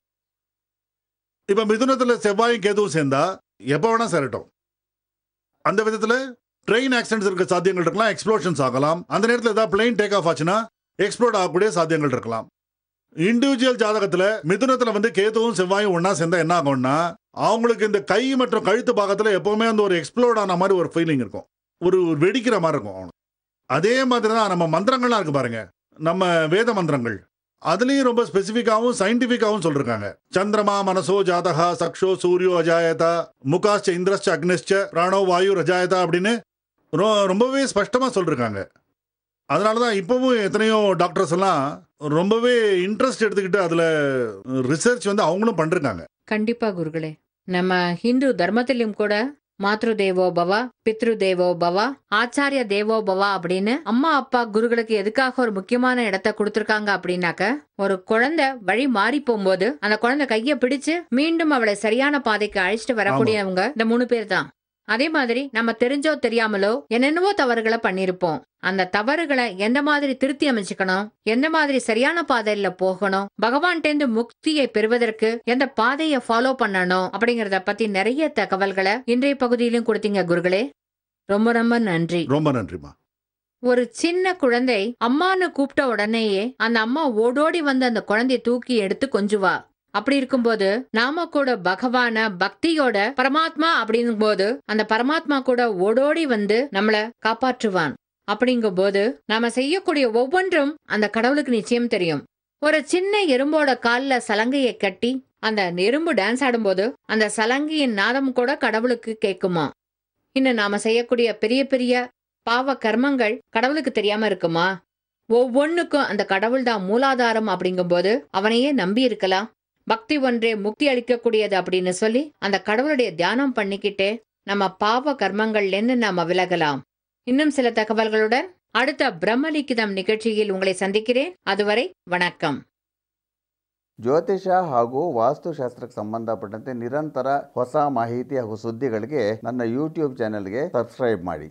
இப்போ மிதுனத்தில் செவ்வாயும் கேதுவும் சேர்ந்தா எப்போ வேணால் சேரட்டும். அந்த விதத்தில் ட்ரெயின் ஆக்சிடென்ட்ஸ் இருக்க சாத்தியங்கள் இருக்கலாம் எக்ஸ்ப்ளோஷன்ஸ் ஆகலாம். அந்த நேரத்தில் ஏதாவது பிளெயின் டேக் ஆஃப் ஆச்சுன்னா எக்ஸ்ப்ளோட் ஆகக்கூடிய சாத்தியங்கள் இருக்கலாம். இண்டிவிஜுவல் ஜாதகத்தில் மிதுனத்தில் வந்து கேதுவும் செவ்வாயும் ஒன்றா சேர்ந்தா என்ன ஆகும்னா அவங்களுக்கு இந்த கை மற்றும் கழுத்து பாகத்தில் எப்போவுமே அந்த ஒரு எக்ஸ்ப்ளோர்ட் ஆன மாதிரி ஒரு ஃபீலிங் இருக்கும். ஒரு ஒரு வெடிக்கிற மாதிரி இருக்கும் அவனுக்கு. அதே மாதிரி தான் நம்ம மந்திரங்கள்லாம் இருக்கு பாருங்க. நம்ம வேத மந்திரங்கள். அதுலேயும் ரொம்ப ஸ்பெசிஃபிக்காகவும் சயின்டிஃபிக்காகவும் சொல்லிருக்காங்க. சந்திரமா மனசோ ஜாதகா சக்ஷோ சூரியோ அஜாயதா முகாஷ்ட இந்திரஷ்ட அக்னிஷ்ட பிராணோ வாயு ரஜாயதா அப்படின்னு ரொ- ரொம்பவே ஸ்பஷ்டமாக சொல்லிருக்காங்க. அதனால தான் இப்போவும் எத்தனையோ டாக்டர்ஸ் எல்லாம் ரொம்பவே இன்ட்ரெஸ்ட் எடுத்துக்கிட்டு அதில் ரிசர்ச் வந்து அவங்களும் பண்ணிருக்காங்க. கண்டிப்பாக குருகளே. நம்ம ஹிந்து தர்மத்திலும் கூட மாத்ரு தேவோ பவா பித்ரு தேவோ பவா ஆச்சாரிய தேவோ பவா அப்படின்னு அம்மா அப்பா குருகளுக்கு எதுக்காக ஒரு முக்கியமான இடத்த கொடுத்திருக்காங்க அப்படின்னாக்க ஒரு குழந்தை வழி மாறி போகும்போது அந்த குழந்தை கைய பிடிச்சு மீண்டும் அவளை சரியான பாதைக்கு அழைச்சிட்டு வரக்கூடியவங்க இந்த மூணு பேர் தான் அதே மாதிரி நம்ம தெரிஞ்சோ தெரியாமலோ என்னென்னவோ தவறுகளை பண்ணிருப்போம். அந்த தவறுகளை எந்த மாதிரி திருத்தி அமைச்சுக்கணும்? எந்த மாதிரி சரியான பாதையில போகணும்? பகவான்கிட்டேந்து முக்தியை பெறுவதற்கு எந்த பாதையை ஃபாலோ பண்ணணும்? அப்படிங்கறத பத்தி நிறைய தகவல்களை இன்றைய பகுதியிலும் கொடுத்தீங்க குருகளே. ரொம்ப ரொம்ப நன்றி. ரொம்ப நன்றிமா ஒரு சின்ன குழந்தை அம்மான்னு கூப்பிட்ட உடனேயே அந்த அம்மா ஓடோடி வந்து அந்த குழந்தைய தூக்கி எடுத்து கொஞ்சுவா. அப்படி இருக்கும்போது நாம கூட பகவான பக்தியோட பரமாத்மா அப்படிங்கும் போது அந்த பரமாத்மா கூட ஓடோடி வந்து நம்மள காப்பாற்றுவான். அப்படிங்கும்போது நாம செய்யக்கூடிய ஒவ்வொன்றும் அந்த கடவுளுக்கு நிச்சயம் தெரியும். ஒரு சின்ன எறும்போட கால்ல சலங்கையை கட்டி அந்த எறும்பு டான்ஸ் ஆடும்போது அந்த சலங்கையின் நாதம் கூட கடவுளுக்கு கேட்குமா? இன்னும் நாம செய்யக்கூடிய பெரிய பெரிய பாவ கர்மங்கள் கடவுளுக்கு தெரியாம இருக்குமா? ஒவ்வொன்னுக்கும் அந்த கடவுள் தான் மூலாதாரம் அப்படிங்கும்போது அவனையே நம்பி இருக்கலாம். பக்தி ஒன்றே முக்தி அளிக்கக்கூடியது அப்படின்னு சொல்லி அந்த கடவுளுடைய தியானம் பண்ணிக்கிட்டே நம்ம பாவ கர்மங்கள்ல இருந்து நாம விலகலாம் இன்னும் சில தகவல்களுடன் அடுத்த பிரம்மலிக்கிதம் நிகழ்ச்சியில் உங்களை சந்திக்கிறேன் அதுவரை வணக்கம் ಜ್ಯೋತಿಷ ಹಾಗೂ ವಾಸ್ತುಶಾಸ್ತ್ರಕ್ಕೆ ಸಂಬಂಧಪಟ್ಟಂತೆ ನಿರಂತರ ಹೊಸ ಮಾಹಿತಿ ಹಾಗೂ ಸುದ್ದಿಗಳಿಗೆ ನನ್ನ ಯೂಟ್ಯೂಬ್ ಚಾನೆಲ್ಗೆ ಸಬ್ಸ್ಕ್ರೈಬ್ ಮಾಡಿ